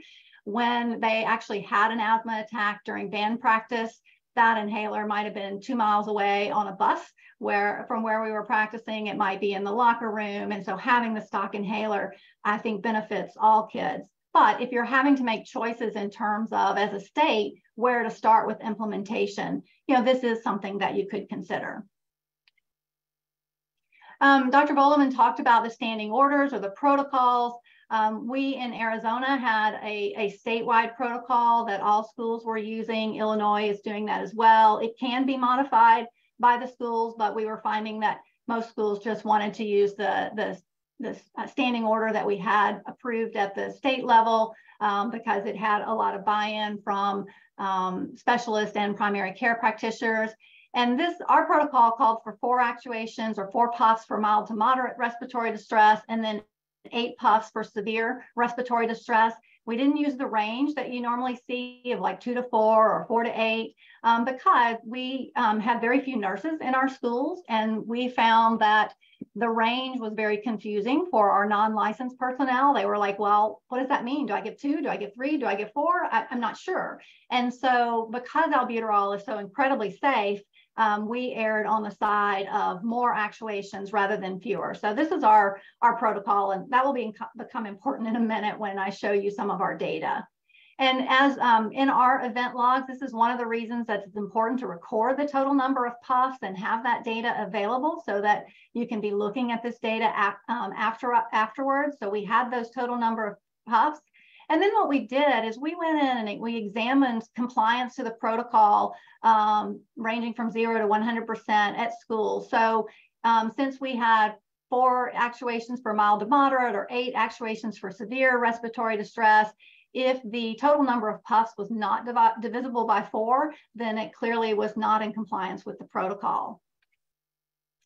when they actually had an asthma attack during band practice, that inhaler might have been two miles away on a bus where from where we were practicing, it might be in the locker room. And so having the stock inhaler, I think benefits all kids. But if you're having to make choices in terms of as a state, where to start with implementation, you know, this is something that you could consider. Um, Dr. Volerman talked about the standing orders or the protocols. Um, we in Arizona had a, a statewide protocol that all schools were using. Illinois is doing that as well. It can be modified by the schools, but we were finding that most schools just wanted to use the, the, the uh, standing order that we had approved at the state level um, because it had a lot of buy-in from um, specialists and primary care practitioners. And this, our protocol called for four actuations or four puffs for mild to moderate respiratory distress, and then eight puffs for severe respiratory distress. We didn't use the range that you normally see of like two to four or four to eight um, because we um, had very few nurses in our schools and we found that the range was very confusing for our non-licensed personnel. They were like, well, what does that mean? Do I get two? Do I get three? Do I get four? I, am not sure. And so because albuterol is so incredibly safe, um, we erred on the side of more actuations rather than fewer. So this is our, our protocol, and that will be, become important in a minute when I show you some of our data. And as um, in our event logs, this is one of the reasons that it's important to record the total number of puffs and have that data available so that you can be looking at this data um, after afterwards. So we had those total number of puffs and then what we did is we went in and we examined compliance to the protocol um, ranging from zero to 100% at school. So um, since we had four actuations for mild to moderate or eight actuations for severe respiratory distress, if the total number of puffs was not divisible by four, then it clearly was not in compliance with the protocol.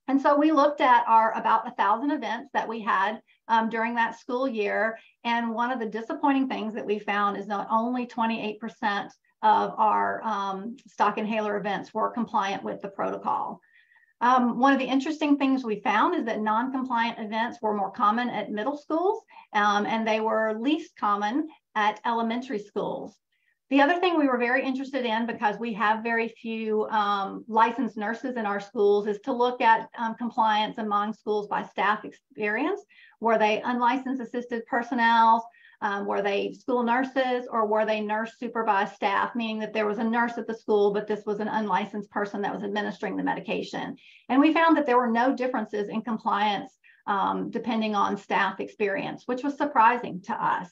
And so we looked at our about a thousand events that we had um, during that school year. And one of the disappointing things that we found is not only 28% of our um, stock inhaler events were compliant with the protocol. Um, one of the interesting things we found is that non-compliant events were more common at middle schools um, and they were least common at elementary schools. The other thing we were very interested in, because we have very few um, licensed nurses in our schools, is to look at um, compliance among schools by staff experience. Were they unlicensed assisted personnel? Um, were they school nurses or were they nurse supervised staff, meaning that there was a nurse at the school, but this was an unlicensed person that was administering the medication? And we found that there were no differences in compliance um, depending on staff experience, which was surprising to us.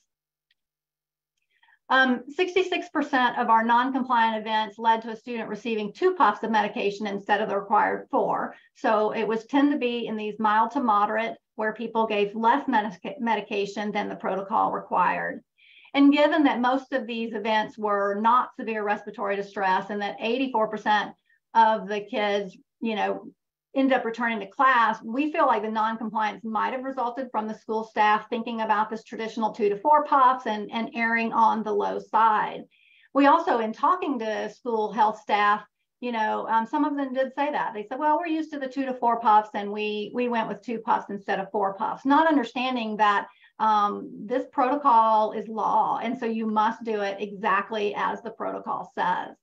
66% um, of our non-compliant events led to a student receiving two puffs of medication instead of the required four. So it was tend to be in these mild to moderate where people gave less medica medication than the protocol required. And given that most of these events were not severe respiratory distress and that 84% of the kids, you know, ended up returning to class, we feel like the non-compliance might have resulted from the school staff thinking about this traditional two to four puffs and, and erring on the low side. We also, in talking to school health staff, you know, um, some of them did say that. They said, well, we're used to the two to four puffs and we, we went with two puffs instead of four puffs, not understanding that um, this protocol is law. And so you must do it exactly as the protocol says.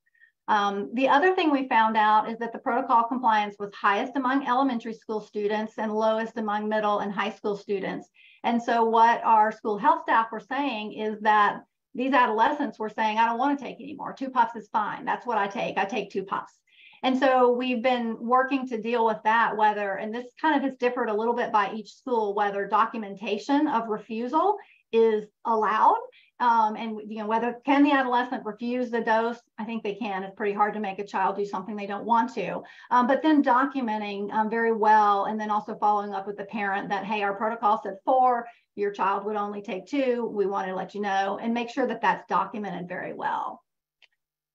Um, the other thing we found out is that the protocol compliance was highest among elementary school students and lowest among middle and high school students. And so what our school health staff were saying is that these adolescents were saying, I don't want to take anymore. Two puffs is fine. That's what I take. I take two puffs. And so we've been working to deal with that, whether, and this kind of has differed a little bit by each school, whether documentation of refusal is allowed. Um, and you know whether can the adolescent refuse the dose? I think they can. It's pretty hard to make a child do something they don't want to. Um, but then documenting um, very well, and then also following up with the parent that hey, our protocol said four, your child would only take two. We want to let you know and make sure that that's documented very well.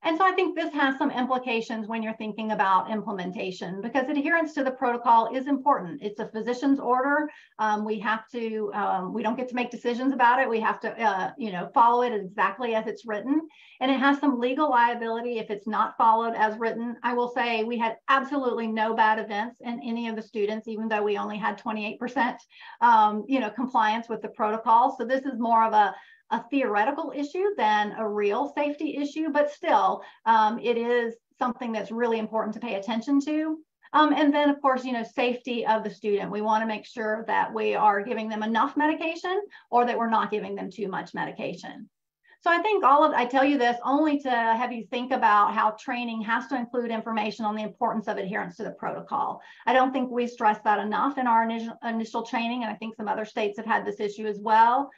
And so I think this has some implications when you're thinking about implementation because adherence to the protocol is important. It's a physician's order. Um, we have to, um, we don't get to make decisions about it. We have to, uh, you know, follow it exactly as it's written. And it has some legal liability if it's not followed as written. I will say we had absolutely no bad events in any of the students, even though we only had 28%, um, you know, compliance with the protocol. So this is more of a, a theoretical issue than a real safety issue, but still, um, it is something that's really important to pay attention to. Um, and then, of course, you know, safety of the student. We want to make sure that we are giving them enough medication or that we're not giving them too much medication. So I think all of, I tell you this only to have you think about how training has to include information on the importance of adherence to the protocol. I don't think we stress that enough in our initial, initial training, and I think some other states have had this issue as well.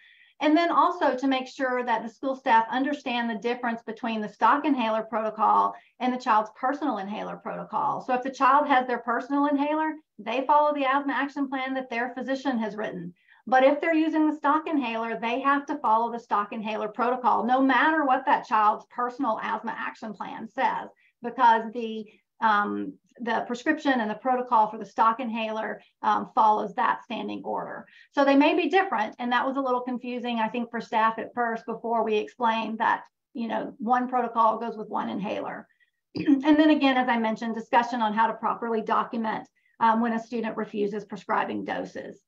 And then also to make sure that the school staff understand the difference between the stock inhaler protocol and the child's personal inhaler protocol. So if the child has their personal inhaler, they follow the asthma action plan that their physician has written. But if they're using the stock inhaler, they have to follow the stock inhaler protocol, no matter what that child's personal asthma action plan says, because the um, the prescription and the protocol for the stock inhaler um, follows that standing order. So they may be different. And that was a little confusing, I think, for staff at first before we explained that, you know, one protocol goes with one inhaler. and then again, as I mentioned, discussion on how to properly document um, when a student refuses prescribing doses.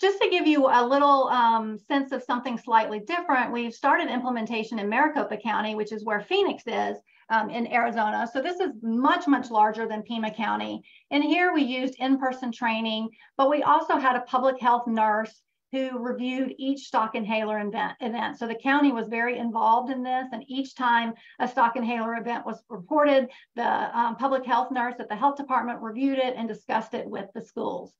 Just to give you a little um, sense of something slightly different, we've started implementation in Maricopa County, which is where Phoenix is, um, in Arizona. So this is much, much larger than Pima County. And here we used in-person training, but we also had a public health nurse who reviewed each stock inhaler event, event. So the county was very involved in this. And each time a stock inhaler event was reported, the um, public health nurse at the health department reviewed it and discussed it with the schools.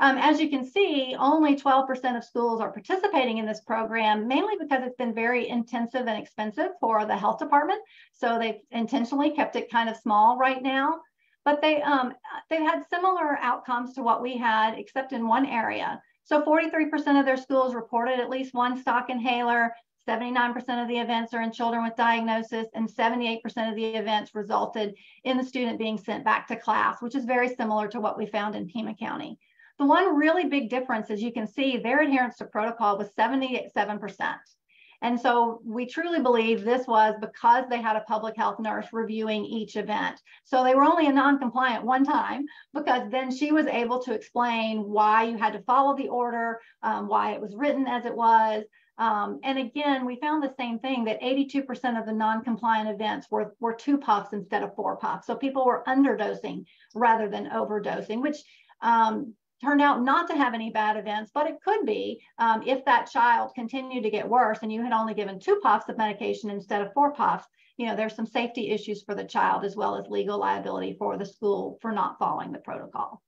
Um, as you can see, only 12% of schools are participating in this program, mainly because it's been very intensive and expensive for the health department. So they've intentionally kept it kind of small right now. But they, um, they've had similar outcomes to what we had, except in one area. So 43% of their schools reported at least one stock inhaler, 79% of the events are in children with diagnosis, and 78% of the events resulted in the student being sent back to class, which is very similar to what we found in Pima County. The one really big difference, as you can see, their adherence to protocol was 77%. And so we truly believe this was because they had a public health nurse reviewing each event. So they were only a non-compliant one time because then she was able to explain why you had to follow the order, um, why it was written as it was. Um, and again, we found the same thing that 82% of the non-compliant events were, were two puffs instead of four puffs. So people were underdosing rather than overdosing, which um, turned out not to have any bad events, but it could be um, if that child continued to get worse and you had only given two puffs of medication instead of four puffs, you know, there's some safety issues for the child as well as legal liability for the school for not following the protocol.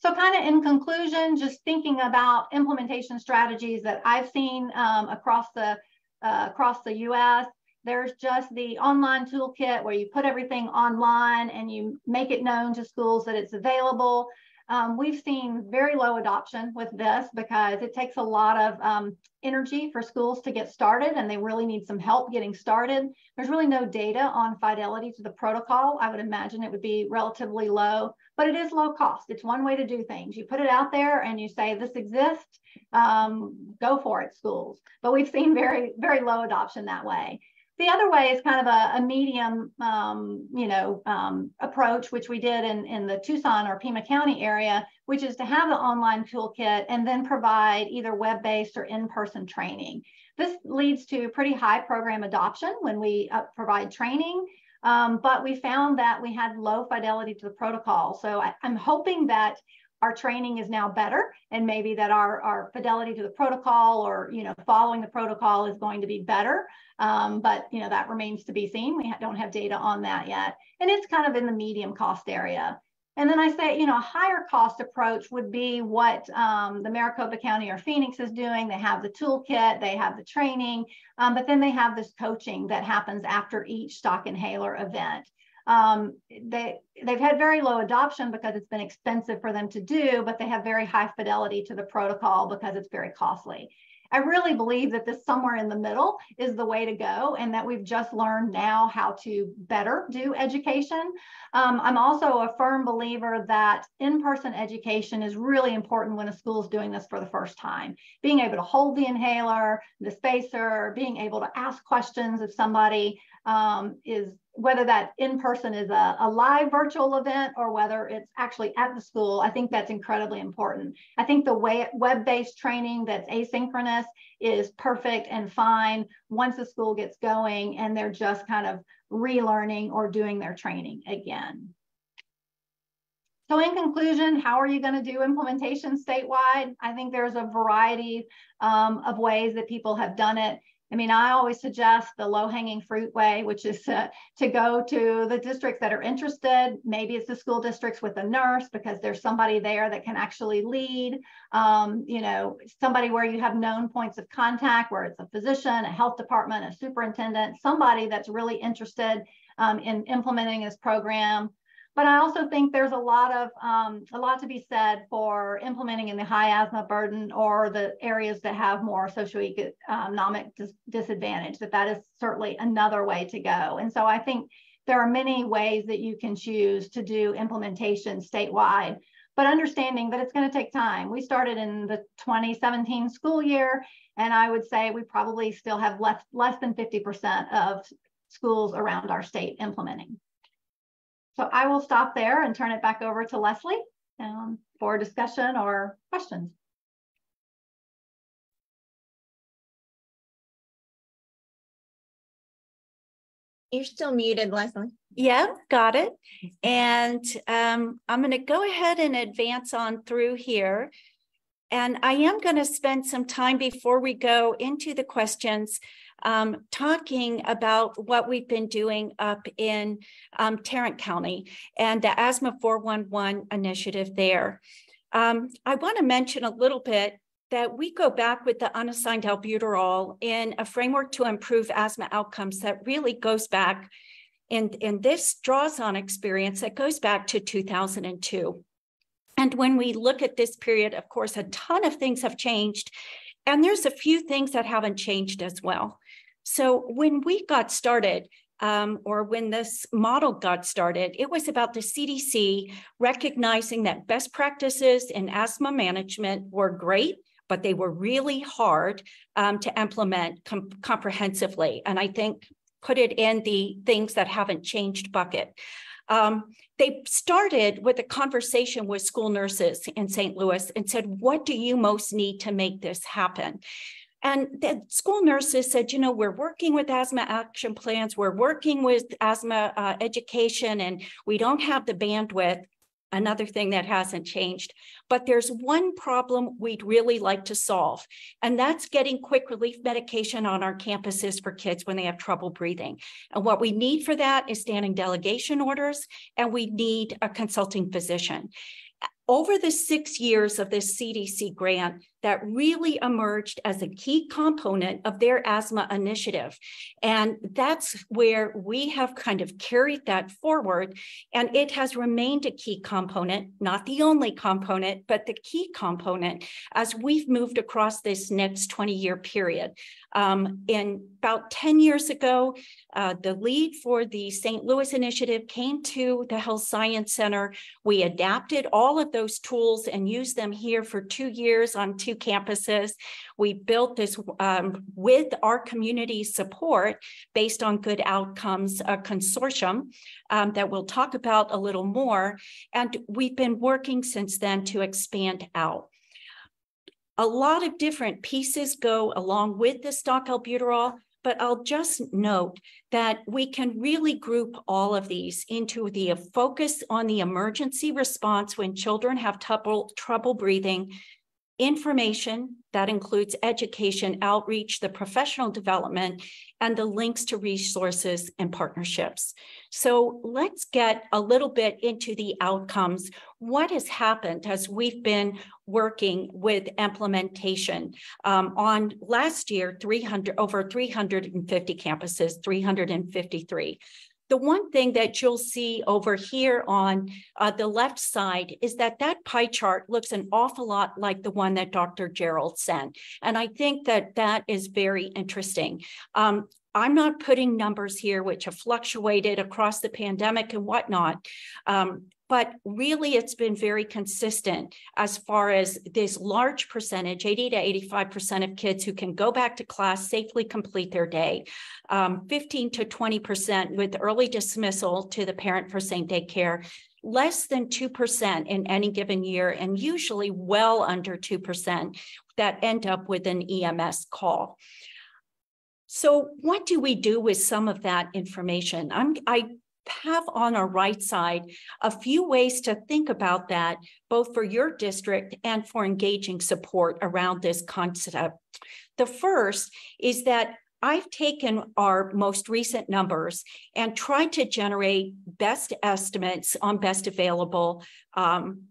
So kind of in conclusion, just thinking about implementation strategies that I've seen um, across the uh, across the US, there's just the online toolkit where you put everything online and you make it known to schools that it's available. Um, we've seen very low adoption with this because it takes a lot of um, energy for schools to get started and they really need some help getting started. There's really no data on fidelity to the protocol. I would imagine it would be relatively low, but it is low cost. It's one way to do things. You put it out there and you say, this exists, um, go for it, schools. But we've seen very, very low adoption that way. The other way is kind of a, a medium, um, you know, um, approach, which we did in, in the Tucson or Pima County area, which is to have the online toolkit and then provide either web-based or in-person training. This leads to pretty high program adoption when we uh, provide training, um, but we found that we had low fidelity to the protocol. So I, I'm hoping that our training is now better and maybe that our, our fidelity to the protocol or you know following the protocol is going to be better um, but you know that remains to be seen we don't have data on that yet and it's kind of in the medium cost area And then I say, you know, a higher cost approach would be what um, the Maricopa County or Phoenix is doing. They have the toolkit, they have the training, um, but then they have this coaching that happens after each stock inhaler event. Um, they, they've had very low adoption because it's been expensive for them to do, but they have very high fidelity to the protocol because it's very costly. I really believe that this somewhere in the middle is the way to go and that we've just learned now how to better do education. Um, I'm also a firm believer that in-person education is really important when a school is doing this for the first time. Being able to hold the inhaler, the spacer, being able to ask questions if somebody um, is whether that in person is a, a, live virtual event or whether it's actually at the school, I think that's incredibly important. I think the way web-based training that's asynchronous is perfect and fine once the school gets going and they're just kind of relearning or doing their training again. So in conclusion, how are you going to do implementation statewide? I think there's a variety um, of ways that people have done it. I mean, I always suggest the low hanging fruit way, which is to, to go to the districts that are interested. Maybe it's the school districts with a nurse because there's somebody there that can actually lead. Um, you know, somebody where you have known points of contact, where it's a physician, a health department, a superintendent, somebody that's really interested um, in implementing this program. But I also think there's a lot of um, a lot to be said for implementing in the high asthma burden or the areas that have more socioeconomic dis disadvantage. That that is certainly another way to go. And so I think there are many ways that you can choose to do implementation statewide. But understanding that it's going to take time. We started in the 2017 school year, and I would say we probably still have less less than 50% of schools around our state implementing. So I will stop there and turn it back over to Leslie um, for discussion or questions. You're still muted, Leslie. Yeah, got it. And um, I'm going to go ahead and advance on through here. And I am going to spend some time before we go into the questions um, talking about what we've been doing up in um, Tarrant County and the Asthma 411 initiative there. Um, I want to mention a little bit that we go back with the unassigned albuterol in a framework to improve asthma outcomes that really goes back, and, and this draws on experience that goes back to 2002. And when we look at this period, of course, a ton of things have changed. And there's a few things that haven't changed as well. So when we got started, um, or when this model got started, it was about the CDC recognizing that best practices in asthma management were great, but they were really hard um, to implement com comprehensively. And I think put it in the things that haven't changed bucket. Um, they started with a conversation with school nurses in St. Louis and said, What do you most need to make this happen? And the school nurses said, you know, we're working with asthma action plans, we're working with asthma uh, education, and we don't have the bandwidth. Another thing that hasn't changed. But there's one problem we'd really like to solve, and that's getting quick relief medication on our campuses for kids when they have trouble breathing. And what we need for that is standing delegation orders, and we need a consulting physician over the six years of this CDC grant, that really emerged as a key component of their asthma initiative. And that's where we have kind of carried that forward. And it has remained a key component, not the only component, but the key component as we've moved across this next 20 year period. Um, about 10 years ago, uh, the lead for the St. Louis initiative came to the Health Science Center. We adapted all of those tools and used them here for two years on two campuses. We built this um, with our community support based on good outcomes, a consortium um, that we'll talk about a little more. And we've been working since then to expand out. A lot of different pieces go along with the stock albuterol, but I'll just note that we can really group all of these into the focus on the emergency response when children have trouble, trouble breathing information that includes education, outreach, the professional development, and the links to resources and partnerships. So let's get a little bit into the outcomes. What has happened as we've been working with implementation um, on last year, 300 over 350 campuses, 353. The one thing that you'll see over here on uh, the left side is that that pie chart looks an awful lot like the one that Dr. Gerald sent. And I think that that is very interesting. Um, I'm not putting numbers here which have fluctuated across the pandemic and whatnot. Um, but really it's been very consistent as far as this large percentage 80 to 85 percent of kids who can go back to class safely complete their day um, 15 to 20 percent with early dismissal to the parent for same day care less than 2% in any given year and usually well under 2% that end up with an EMS call. So what do we do with some of that information? I'm, I have on our right side a few ways to think about that, both for your district and for engaging support around this concept. The first is that I've taken our most recent numbers and tried to generate best estimates on best available um,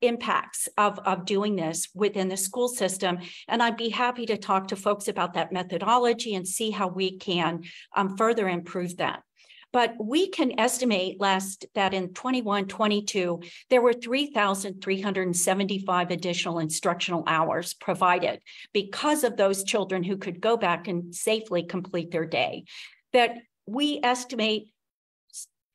impacts of, of doing this within the school system. And I'd be happy to talk to folks about that methodology and see how we can um, further improve that. But we can estimate last that in 21, 22, there were 3,375 additional instructional hours provided because of those children who could go back and safely complete their day. That we estimate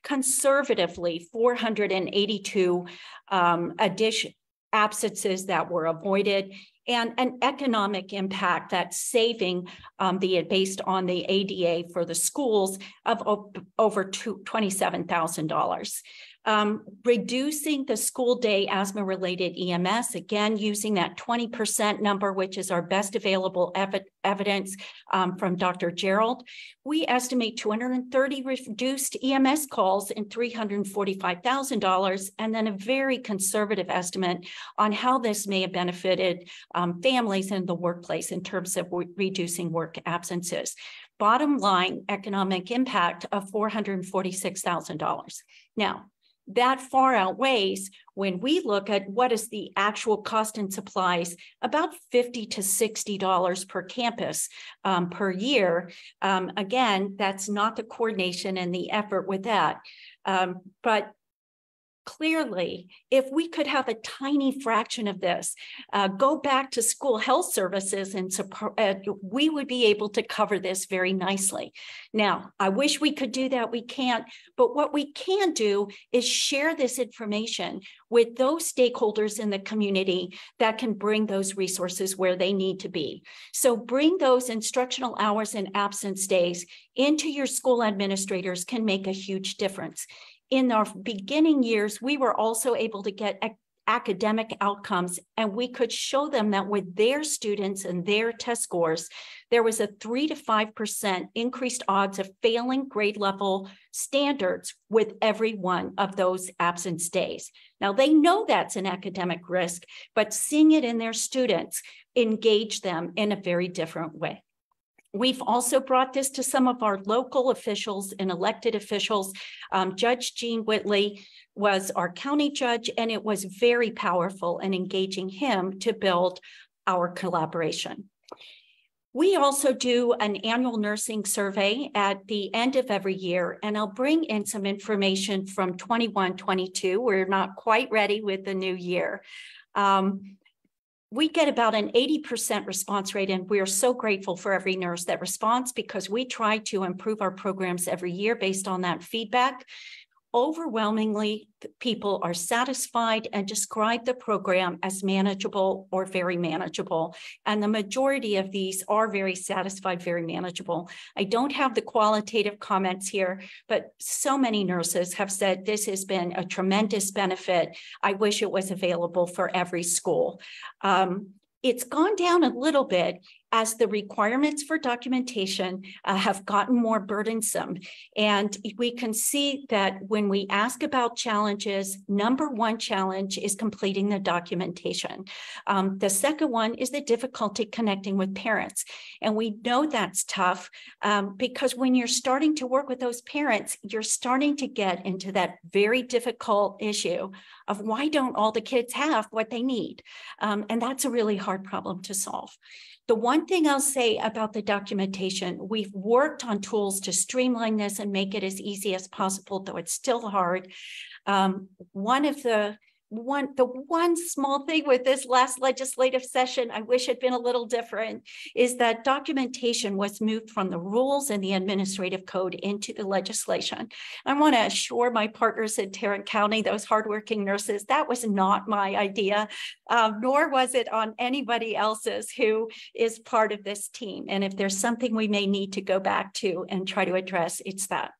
conservatively 482 um, addition absences that were avoided and an economic impact that's saving um, the based on the ADA for the schools of over $27,000. Um, reducing the school day asthma related EMS, again, using that 20% number, which is our best available ev evidence um, from Dr. Gerald. We estimate 230 reduced EMS calls and $345,000, and then a very conservative estimate on how this may have benefited um, families in the workplace in terms of reducing work absences bottom line economic impact of $446,000. Now, that far outweighs when we look at what is the actual cost and supplies about 50 to 60 dollars per campus um, per year. Um, again that's not the coordination and the effort with that. Um, but clearly, if we could have a tiny fraction of this uh, go back to school health services and support, uh, we would be able to cover this very nicely. Now, I wish we could do that. We can't. But what we can do is share this information with those stakeholders in the community that can bring those resources where they need to be. So bring those instructional hours and absence days into your school administrators can make a huge difference in our beginning years, we were also able to get academic outcomes and we could show them that with their students and their test scores there was a 3 to 5% increased odds of failing grade level standards with every one of those absence days. Now they know that's an academic risk but seeing it in their students engage them in a very different way We've also brought this to some of our local officials and elected officials. Um, judge Glen Whitley was our county judge, and it was very powerful in engaging him to build our collaboration. We also do an annual nursing survey at the end of every year, and I'll bring in some information from 21 22. We're not quite ready with the new year. Um, we get about an 80% response rate, and we are so grateful for every nurse that responds because we try to improve our programs every year based on that feedback overwhelmingly people are satisfied and describe the program as manageable or very manageable. And the majority of these are very satisfied, very manageable. I don't have the qualitative comments here, but so many nurses have said this has been a tremendous benefit. I wish it was available for every school. Um, it's gone down a little bit as the requirements for documentation uh, have gotten more burdensome. And we can see that when we ask about challenges, number one challenge is completing the documentation. Um, the second one is the difficulty connecting with parents. And we know that's tough um, because when you're starting to work with those parents, you're starting to get into that very difficult issue of why don't all the kids have what they need? Um, and that's a really hard problem to solve. The one thing I'll say about the documentation, we've worked on tools to streamline this and make it as easy as possible, though it's still hard. Um, one of the one the one small thing with this last legislative session i wish had been a little different is that documentation was moved from the rules and the administrative code into the legislation. I want to assure my partners in tarrant county those hardworking nurses that was not my idea um, nor was it on anybody else's who is part of this team. And if there's something we may need to go back to and try to address it's that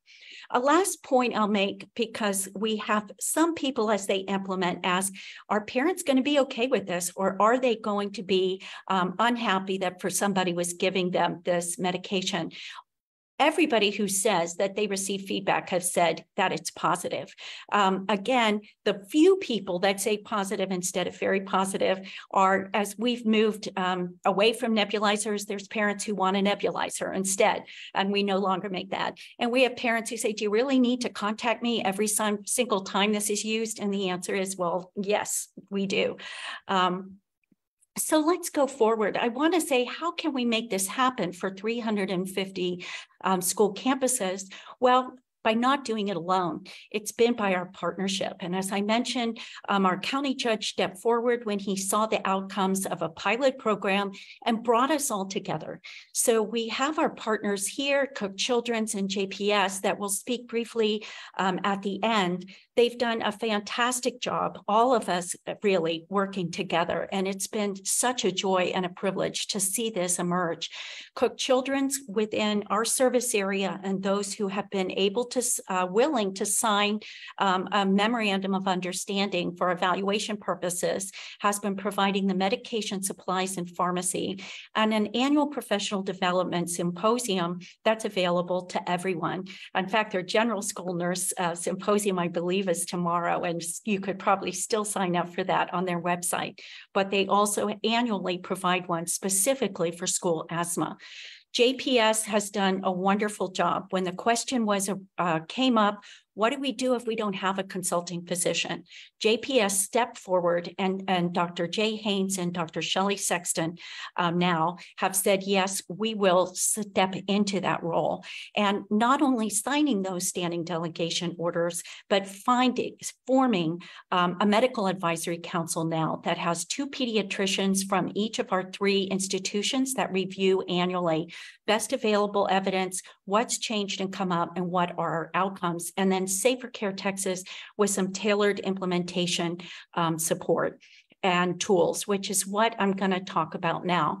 a last point I'll make because we have some people as they implement ask, are parents going to be okay with this or are they going to be um, unhappy that for somebody was giving them this medication? Everybody who says that they receive feedback have said that it's positive. Um, again, the few people that say positive instead of very positive are, as we've moved um, away from nebulizers, there's parents who want a nebulizer instead, and we no longer make that. And we have parents who say, do you really need to contact me every single time this is used? And the answer is, well, yes, we do. Um, so let's go forward. I want to say, how can we make this happen for 350 um, school campuses? Well, by not doing it alone. It's been by our partnership. And as I mentioned, um, our county judge stepped forward when he saw the outcomes of a pilot program and brought us all together. So we have our partners here, Cook Children's and JPS, that will speak briefly um, at the end. They've done a fantastic job, all of us really working together. And it's been such a joy and a privilege to see this emerge. Cook Children's within our service area and those who have been able to, uh, willing to sign um, a memorandum of understanding for evaluation purposes has been providing the medication supplies and pharmacy and an annual professional development symposium that's available to everyone. In fact, their general school nurse uh, symposium, I believe, is tomorrow, and you could probably still sign up for that on their website. But they also annually provide one specifically for school asthma. JPS has done a wonderful job. When the question was uh, came up, what do we do if we don't have a consulting physician? JPS stepped forward and, and Dr. Jay Haynes and Dr. Shelley Sexton um, now have said, yes, we will step into that role. And not only signing those standing delegation orders, but finding, forming um, a medical advisory council now that has two pediatricians from each of our three institutions that review annually best available evidence, what's changed and come up, and what are our outcomes. And then Safer Care Texas with some tailored implementation um, support and tools, which is what I'm going to talk about now.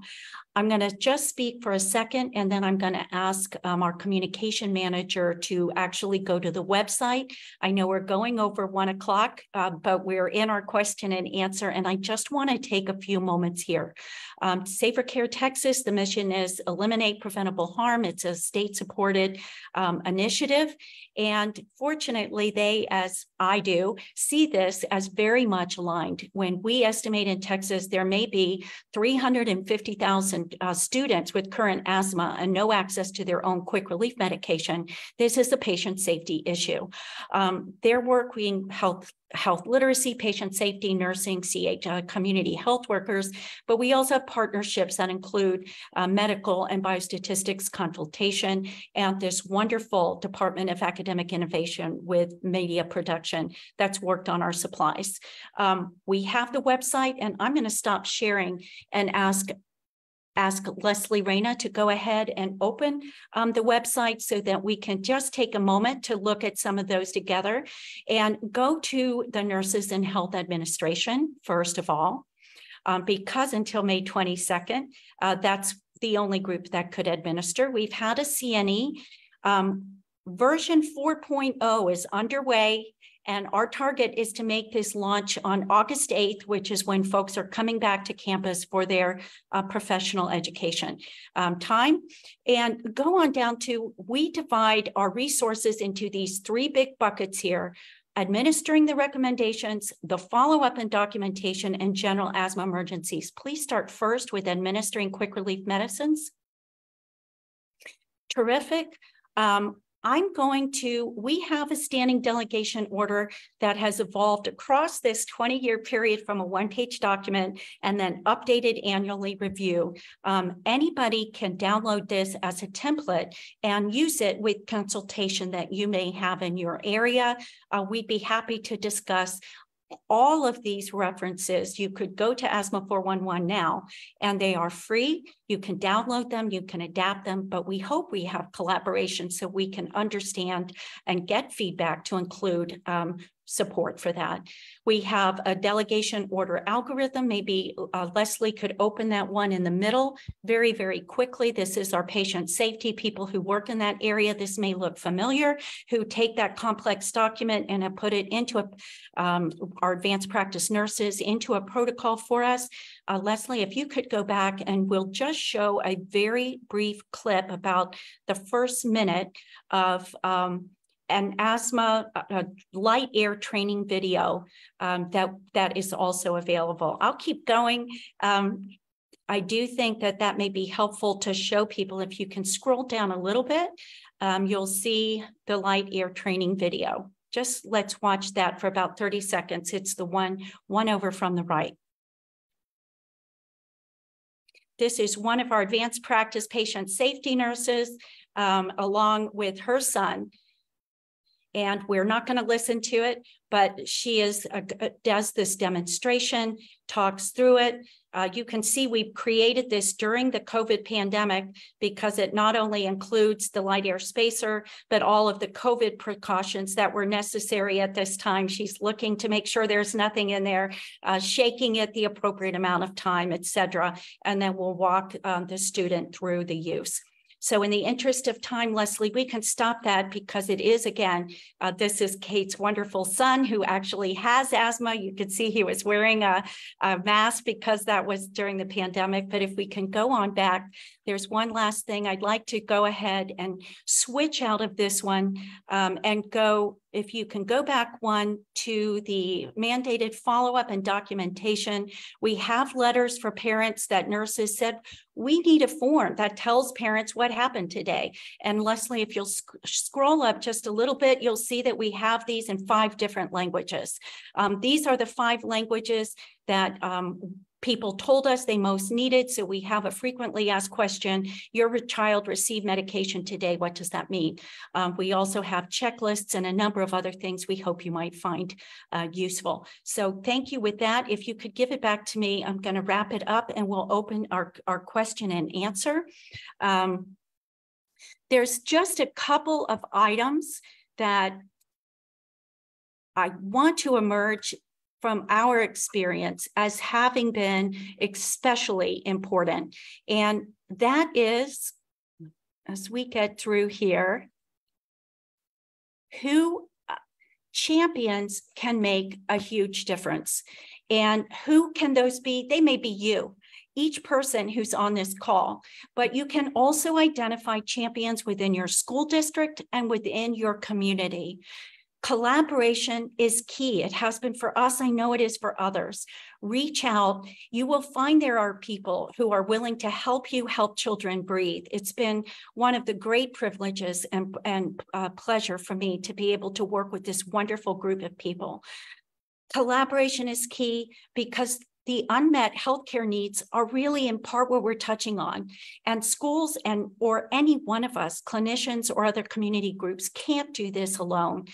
I'm going to just speak for a second, and then I'm going to ask um, our communication manager to actually go to the website. I know we're going over one o'clock, uh, but we're in our question and answer, and I just want to take a few moments here. Um, Safer Care Texas, the mission is eliminate preventable harm. It's a state-supported um, initiative, and fortunately, they, as I do, see this as very much aligned. When we estimate in Texas, there may be 350,000 uh, students with current asthma and no access to their own quick relief medication, this is a patient safety issue. Um, they're working health health literacy, patient safety, nursing, CH, uh, community health workers, but we also have partnerships that include uh, medical and biostatistics consultation and this wonderful Department of Academic Innovation with media production that's worked on our supplies. Um, we have the website and I'm going to stop sharing and ask ask Leslie Reyna to go ahead and open um, the website so that we can just take a moment to look at some of those together and go to the Nurses and Health Administration, first of all, um, because until May 22nd, uh, that's the only group that could administer. We've had a CNE. Um, version 4.0 is underway And our target is to make this launch on August 8th, which is when folks are coming back to campus for their uh, professional education um, time. And go on down to, we divide our resources into these three big buckets here administering the recommendations, the follow-up and documentation, and general asthma emergencies. Please start first with administering quick relief medicines. Terrific. Um, I'm going to, we have a standing delegation order that has evolved across this 20 year period from a one page document and then updated annually review. Um, anybody can download this as a template and use it with consultation that you may have in your area. Uh, we'd be happy to discuss all of these references, you could go to asthma 411 now, and they are free. You can download them, you can adapt them, but we hope we have collaboration so we can understand and get feedback to include um, support for that. We have a delegation order algorithm. Maybe uh, Leslie could open that one in the middle very, very quickly. This is our patient safety people who work in that area. This may look familiar, who take that complex document and have put it into a, um, our advanced practice nurses into a protocol for us. Uh, Leslie, if you could go back and we'll just show a very brief clip about the first minute of um, an asthma uh, LiteAire training video um, that that is also available. I'll keep going. Um, I do think that that may be helpful to show people. If you can scroll down a little bit, um, you'll see the LiteAire training video. Just let's watch that for about 30 seconds. It's the one, one over from the right. This is one of our advanced practice patient safety nurses, um, along with her son, and we're not going to listen to it, but she is uh, does this demonstration, talks through it. Uh, you can see we've created this during the COVID pandemic because it not only includes the LiteAire spacer, but all of the COVID precautions that were necessary at this time. She's looking to make sure there's nothing in there, uh, shaking it the appropriate amount of time, et cetera. And then we'll walk um, the student through the use. So in the interest of time, Leslie, we can stop that because it is, again, uh, this is Kate's wonderful son who actually has asthma. You can see he was wearing a, a mask because that was during the pandemic. But if we can go on back, there's one last thing. I'd like to go ahead and switch out of this one um, and go, if you can go back one to the mandated follow-up and documentation. We have letters for parents that nurses said, we need a form that tells parents what happened today. And Leslie, if you'll sc scroll up just a little bit, you'll see that we have these in five different languages. Um, these are the five languages that um, people told us they most needed. So we have a frequently asked question, your child received medication today, what does that mean? Um, we also have checklists and a number of other things we hope you might find uh, useful. So thank you with that. If you could give it back to me, I'm gonna wrap it up and we'll open our, our question and answer. Um, there's just a couple of items that I want to emerge from our experience as having been especially important. And that is, as we get through here, who uh, champions can make a huge difference. And who can those be? They may be you each person who's on this call, but you can also identify champions within your school district and within your community. Collaboration is key. It has been for us. I know it is for others. Reach out. You will find there are people who are willing to help you help children breathe. It's been one of the great privileges and, and uh, pleasure for me to be able to work with this wonderful group of people. Collaboration is key because the unmet healthcare needs are really in part what we're touching on. And schools and or any one of us, clinicians or other community groups, can't do this alone.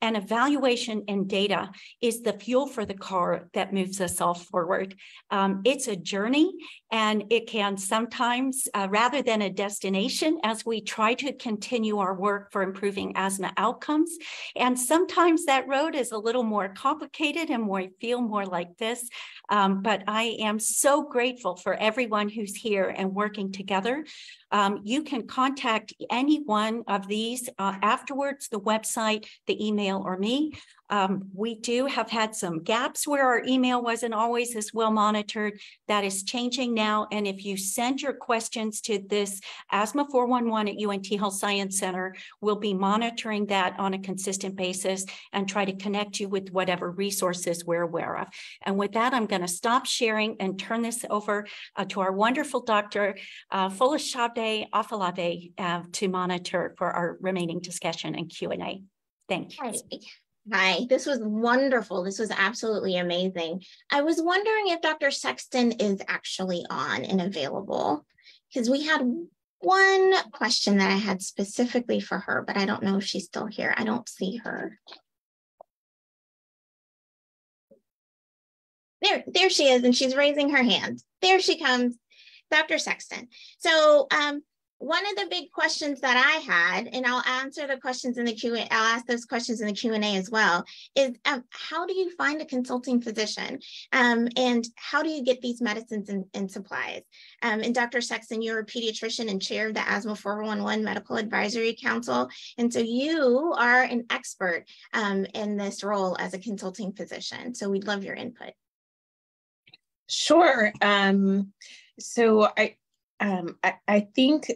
And evaluation and data is the fuel for the car that moves us all forward. Um, it's a journey and it can sometimes, uh, rather than a destination, as we try to continue our work for improving asthma outcomes. And sometimes that road is a little more complicated and we feel more like this. Um, but I am so grateful for everyone who's here and working together. Um, you can contact any one of these uh, afterwards, the website, the email, or me. Um, we do have had some gaps where our email wasn't always as well monitored. That is changing now. And if you send your questions to this asthma 411 at UNT Health Science Center, we'll be monitoring that on a consistent basis and try to connect you with whatever resources we're aware of. And with that, I'm going to stop sharing and turn this over uh, to our wonderful Dr. Uh, Folashade Afolabi uh, to monitor for our remaining discussion and Q&A. Thank you. Hi, this was wonderful. This was absolutely amazing. I was wondering if Dr. Sexton is actually on and available because we had one question that I had specifically for her, but I don't know if she's still here. I don't see her. There, there she is, and she's raising her hand. There she comes, Dr. Sexton. So um, one of the big questions that I had, and I'll answer the questions in the Q. I'll ask those questions in the Q and A as well. Is um, how do you find a consulting physician, um, and how do you get these medicines and, and supplies? Um, and Dr. Sexton, you're a pediatrician and chair of the Asthma 411 Medical Advisory Council, and so you are an expert um, in this role as a consulting physician. So we'd love your input. Sure. Um, so I, um, I, I think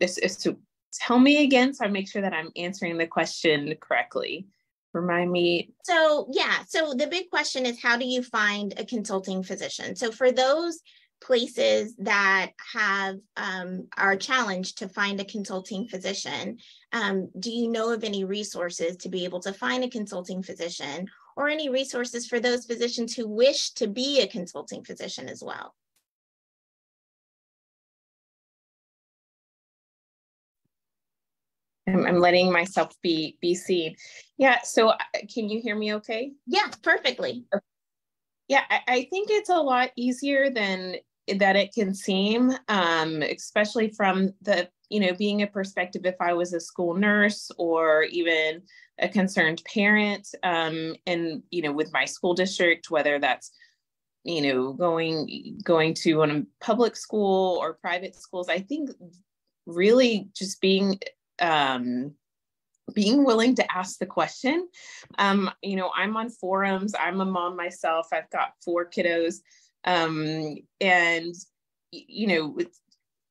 this is to tell me again so I make sure that I'm answering the question correctly. Remind me. So yeah, so the big question is how do you find a consulting physician? So for those places that have um, are challenged to find a consulting physician, um, do you know of any resources to be able to find a consulting physician or any resources for those physicians who wish to be a consulting physician as well? I'm, I'm letting myself be be seen. Yeah. So uh, can you hear me okay? Yeah, perfectly. Yeah, I, I think it's a lot easier than that it can seem, um, especially from the, you know, being a perspective if I was a school nurse or even a concerned parent um, and, you know, with my school district, whether that's, you know, going going to a public school or private schools, I think really just being um, being willing to ask the question. Um, you know, I'm on forums, I'm a mom myself, I've got four kiddos. Um, and, you know,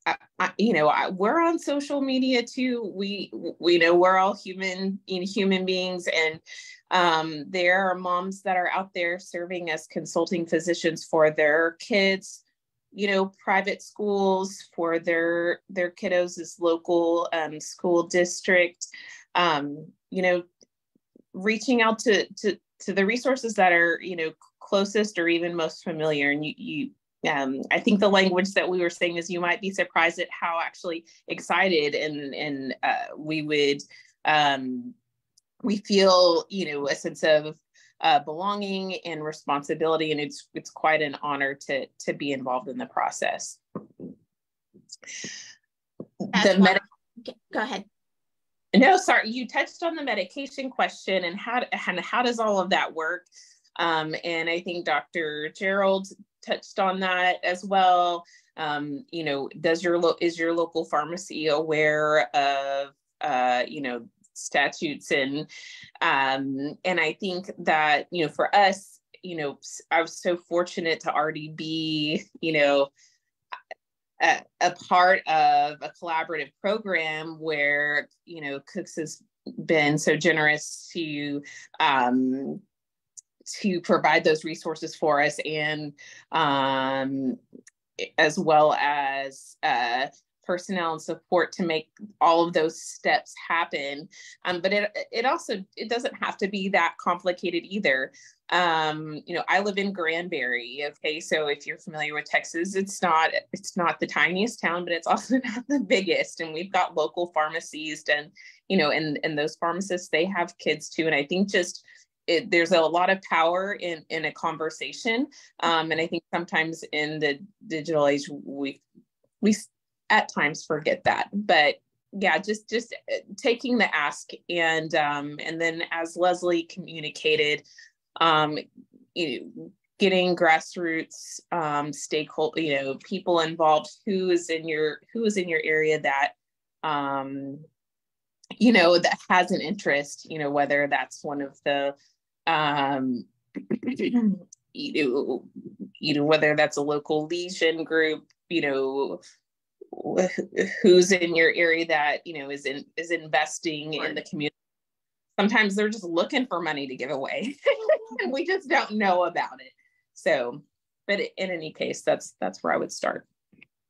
I, I, you know, I, we're on social media too. We, we know we're all human, you know, human beings, and um, there are moms that are out there serving as consulting physicians for their kids, you know private schools for their their kiddos as local um, school district. Um, you know reaching out to, to to the resources that are you know closest or even most familiar. And you you um, I think the language that we were saying is you might be surprised at how actually excited and and uh, we would um, we feel you know a sense of uh, belonging and responsibility, and it's it's quite an honor to to be involved in the process. the med- go ahead. No, sorry, you touched on the medication question and how and how does all of that work? Um, and I think Dr. Gerald touched on that as well. Um, you know, does your lo- is your local pharmacy aware of uh, you know statutes and um, and I think that you know for us, you know, I was so fortunate to already be you know a, a part of a collaborative program where you know Cooks has been so generous to um, to provide those resources for us and um, as well as uh, personnel and support to make all of those steps happen. Um, but it it also it doesn't have to be that complicated either. Um, you know, I live in Granbury. Okay, so if you're familiar with Texas, it's not it's not the tiniest town, but it's also not the biggest. And we've got local pharmacies, and you know, and and those pharmacists they have kids too. And I think just it, there's a lot of power in in a conversation um, and i think sometimes in the digital age we we at times forget that. But yeah just just uh, taking the ask and um and then as leslie communicated um you know, getting grassroots um stakeholder you know people involved who is in your who is in your area that um you know that has an interest you know whether that's one of the um, you know, you know, whether that's a local lesion group, you know, who's in your area that you know is in is investing right. in the community sometimes they're just looking for money to give away. And we just don't know about it. So but in any case that's that's where i would start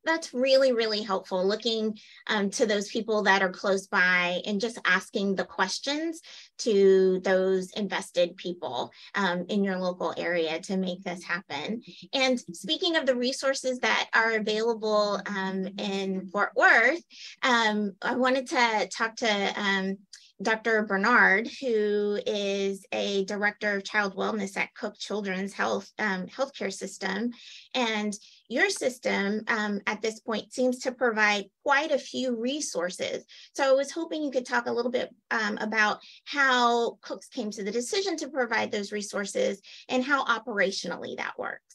that's really, really helpful looking um, to those people that are close by and just asking the questions to those invested people um, in your local area to make this happen. And speaking of the resources that are available um, in Fort Worth, um, I wanted to talk to um, Dr. Bernard, who is a director of child wellness at Cook Children's Health um, Healthcare System. And your system um, at this point seems to provide quite a few resources. So I was hoping you could talk a little bit um, about how Cooks came to the decision to provide those resources and how operationally that works.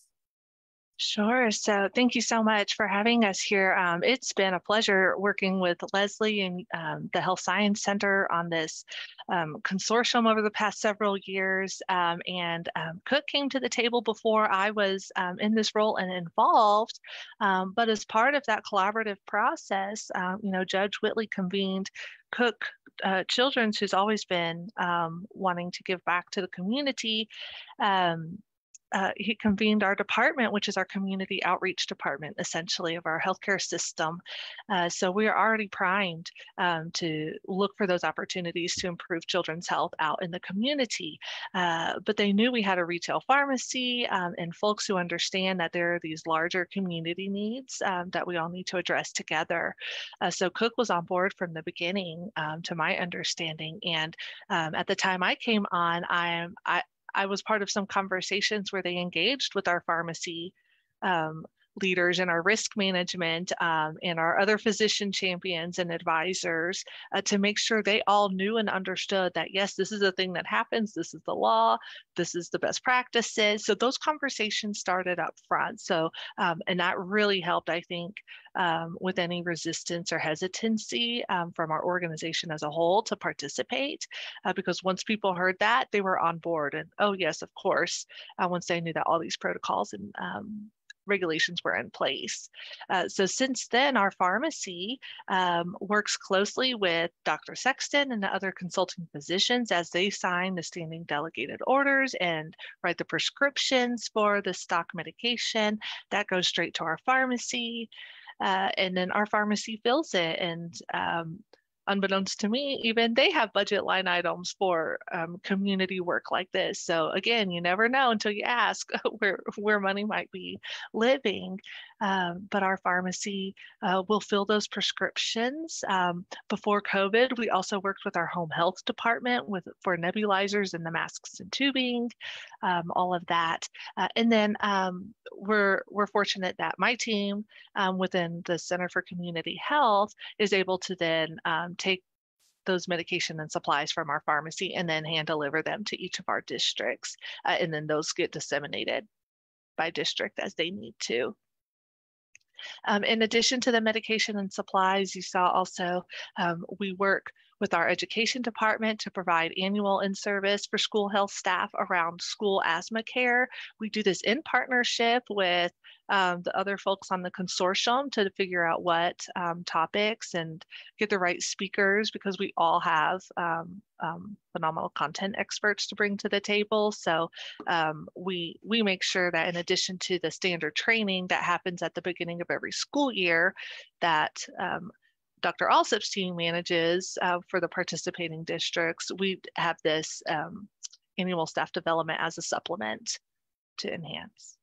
Sure. So thank you so much for having us here. Um, it's been a pleasure working with Leslie and um, the Health Science Center on this um, consortium over the past several years. Um, and um, Cook came to the table before I was um, in this role and involved. but as part of that collaborative process, you know, Judge Whitley convened Cook uh, Children's, who's always been wanting to give back to the community. Um, uh, he convened our department, which is our community outreach department, essentially, of our healthcare system. Uh, so we are already primed um, to look for those opportunities to improve children's health out in the community. Uh, but they knew we had a retail pharmacy um, and folks who understand that there are these larger community needs um, that we all need to address together. Uh, so Cook was on board from the beginning, um, to my understanding. And um, at the time I came on, I am I, I was part of some conversations where they engaged with our pharmacy um, leaders in our risk management um, and our other physician champions and advisors uh, to make sure they all knew and understood that yes this is a thing that happens this is the law this is the best practices. So those conversations started up front. So um, and that really helped i think um, with any resistance or hesitancy um, from our organization as a whole to participate uh, because once people heard that they were on board and oh yes of course uh, once they knew that all these protocols and um, regulations were in place. Uh, so since then, our pharmacy um, works closely with Dr. Sexton and the other consulting physicians as they sign the standing delegated orders and write the prescriptions for the stock medication. That goes straight to our pharmacy. Uh, and then our pharmacy fills it and um, unbeknownst to me, even they have budget line items for um, community work like this. So again, you never know until you ask where where money might be living. Um, but our pharmacy uh, will fill those prescriptions. Um, before COVID, we also worked with our home health department with for nebulizers and the masks and tubing, um, all of that. Uh, and then um, we're we're fortunate that my team um, within the Center for Community Health is able to then um, take those medication and supplies from our pharmacy and then hand deliver them to each of our districts. Uh, and then those get disseminated by district as they need to. Um, in addition to the medication and supplies, you saw also um, we work with our education department to provide annual in-service for school health staff around school asthma care. We do this in partnership with um, the other folks on the consortium to figure out what um, topics and get the right speakers because we all have um, um phenomenal content experts to bring to the table. So um, we we make sure that in addition to the standard training that happens at the beginning of every school year, that um, Dr. Alsop's team manages uh, for the participating districts, we have this annual staff development as a supplement to enhance.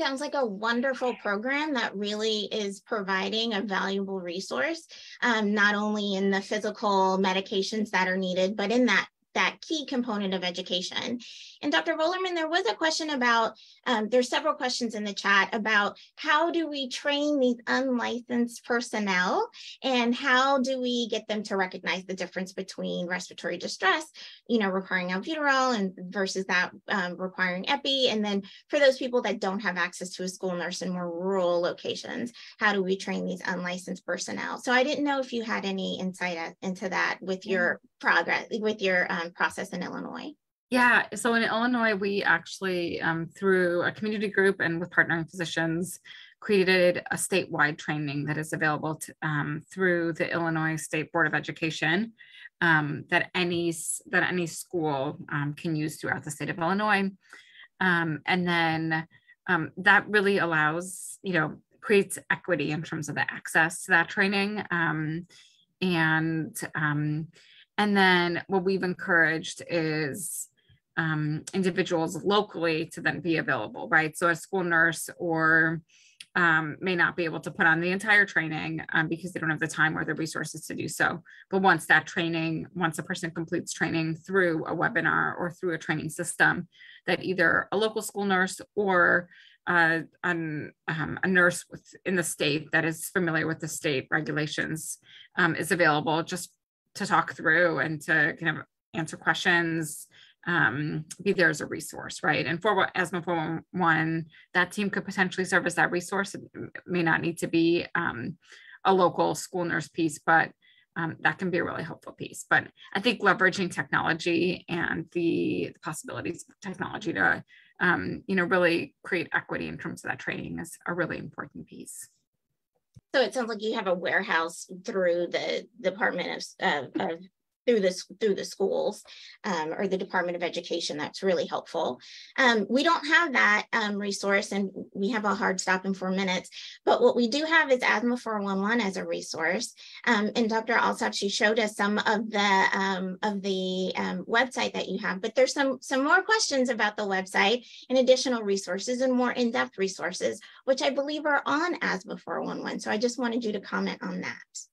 Sounds like a wonderful program that really is providing a valuable resource, um, not only in the physical medications that are needed, but in that that key component of education. And Dr. Volerman, there was a question about, um, there's several questions in the chat about how do we train these unlicensed personnel and how do we get them to recognize the difference between respiratory distress, you know, requiring albuterol and versus that um, requiring epi. And then for those people that don't have access to a school nurse in more rural locations, how do we train these unlicensed personnel? So I didn't know if you had any insight into that with your progress, with your um, process in Illinois. Yeah, so in Illinois, we actually, um, through a community group and with partnering physicians, created a statewide training that is available to, um, through the Illinois State Board of Education um, that any that any school um, can use throughout the state of Illinois, um, and then um, that really allows you know creates equity in terms of the access to that training, and and then what we've encouraged is um, individuals locally to then be available, right? So a school nurse or um, may not be able to put on the entire training um, because they don't have the time or the resources to do so. But once that training, once a person completes training through a webinar or through a training system, that either a local school nurse or uh, an, um, a nurse in the state that is familiar with the state regulations um, is available just to talk through and to kind of answer questions um, be there as a resource, right? And for asthma 411, that team could potentially serve as that resource. It may not need to be um, a local school nurse piece, but um, that can be a really helpful piece. But I think leveraging technology and the, the possibilities of technology to, um, you know, really create equity in terms of that training is a really important piece. So it sounds like you have a warehouse through the Department of, uh, of through this through the schools um, or the Department of Education. That's really helpful. Um, we don't have that um, resource, and we have a hard stop in four minutes. But what we do have is Asthma 411 as a resource. Um, and Dr. Alsop, she showed us some of the um, of the um, website that you have. But there's some some more questions about the website and additional resources and more in-depth resources, which I believe are on Asthma 411. So I just wanted you to comment on that.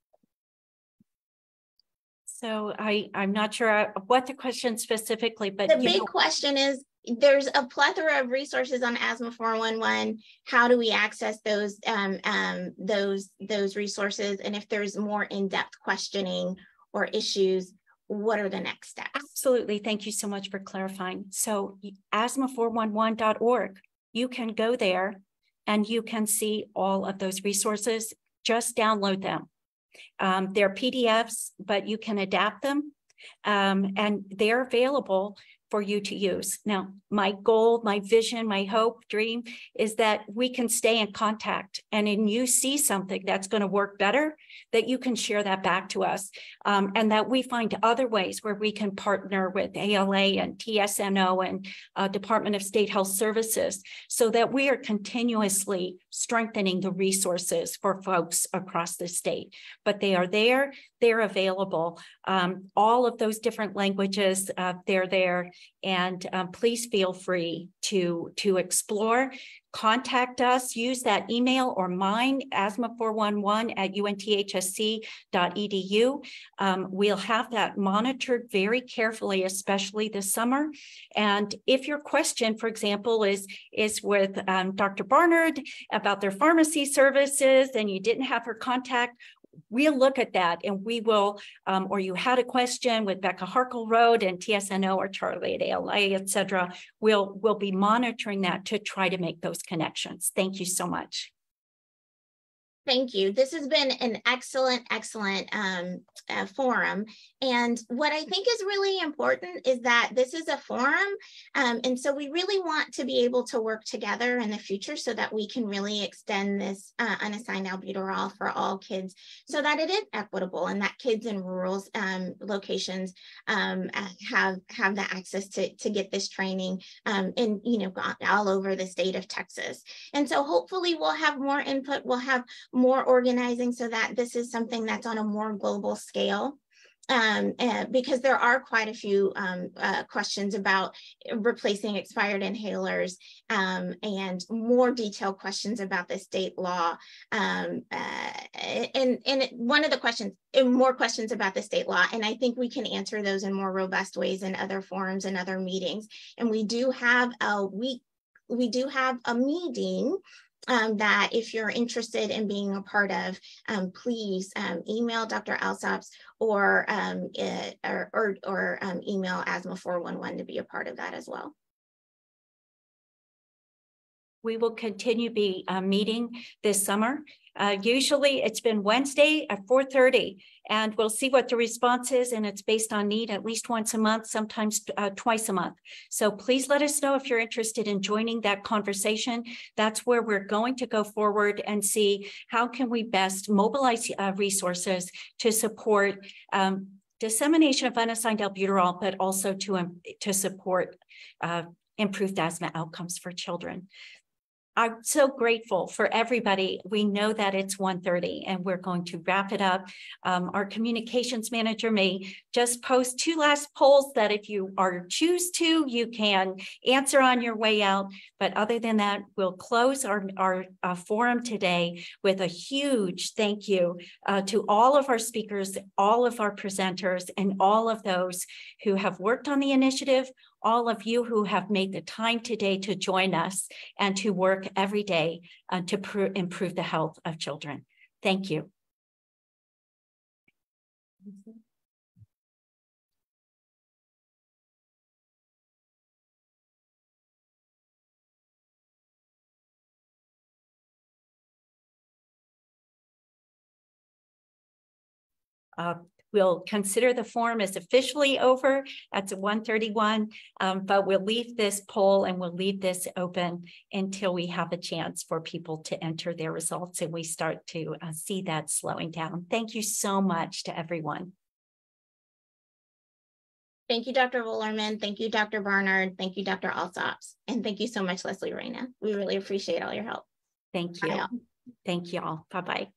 So I, I'm not sure uh, what the question specifically, but the big know. question is there's a plethora of resources on asthma 411 how do we access those um, um, those those resources? And if there's more in-depth questioning or issues what are the next steps? Absolutely. Thank you so much for clarifying. So asthma411.org you can go there and you can see all of those resources. Just download them um, they're PDFs, but you can adapt them. Um, and they're available for you to use. Now, my goal, my vision, my hope, dream is that we can stay in contact. And when you see something that's going to work better, that you can share that back to us. Um, and that we find other ways where we can partner with ALA and TSNO and uh, Department of State Health Services so that we are continuously strengthening the resources for folks across the state. But they are there, they're available. Um, all of those different languages, uh, they're there and um, please feel free to, to explore. Contact us, use that email or mine, asthma411 at unthsc.edu. Um, we'll have that monitored very carefully, especially this summer. And if your question, for example, is, is with um, Dr. Barnard about their pharmacy services and you didn't have her contact, we'll look at that and we will, um, or you had a question with Becca Harkleroad and TSNO or Charlie at ALA, et cetera, we'll, we'll be monitoring that to try to make those connections. Thank you so much. Thank you. This has been an excellent, excellent um, uh, forum. And what I think is really important is that this is a forum. Um, and so we really want to be able to work together in the future so that we can really extend this uh, unassigned albuterol for all kids so that it is equitable and that kids in rural um, locations um, uh, have, have the access to, to get this training um, in, you know, all over the state of Texas. And so hopefully we'll have more input. We'll have more organizing so that this is something that's on a more global scale. Um, because there are quite a few um, uh, questions about replacing expired inhalers um, and more detailed questions about the state law. Um, uh, and, and one of the questions, more questions about the state law, and I think we can answer those in more robust ways in other forums and other meetings. And we do have a week, we do have a meeting um, that if you're interested in being a part of, um, please um, email Dr. Alsops or, um, it, or, or, or um, email asthma 411 to be a part of that as well. We will continue be uh, meeting this summer Uh, usually it's been Wednesday at 4.30 and we'll see what the response is and it's based on need at least once a month, sometimes uh, twice a month. So please let us know if you're interested in joining that conversation. That's where we're going to go forward and see how can we best mobilize uh, resources to support um, dissemination of unassigned albuterol, but also to, um, to support uh, improved asthma outcomes for children. I'm so grateful for everybody. We know that it's 1.30 and we're going to wrap it up. Um, our communications manager may just post two last polls that if you are choose to, you can answer on your way out. But other than that, we'll close our, our uh, forum today with a huge thank you uh, to all of our speakers, all of our presenters, and all of those who have worked on the initiative, all of you who have made the time today to join us and to work every day uh, to improve the health of children. Thank you. Uh, We'll consider the form as officially over at 131, um, but we'll leave this poll and we'll leave this open until we have a chance for people to enter their results and we start to uh, see that slowing down. Thank you so much to everyone. Thank you, Dr. Volerman. Thank you, Dr. Barnard. Thank you, Dr. Alsops. And thank you so much, Leslie Reyna. We really appreciate all your help. Thank you. Bye. Thank you all. Bye-bye.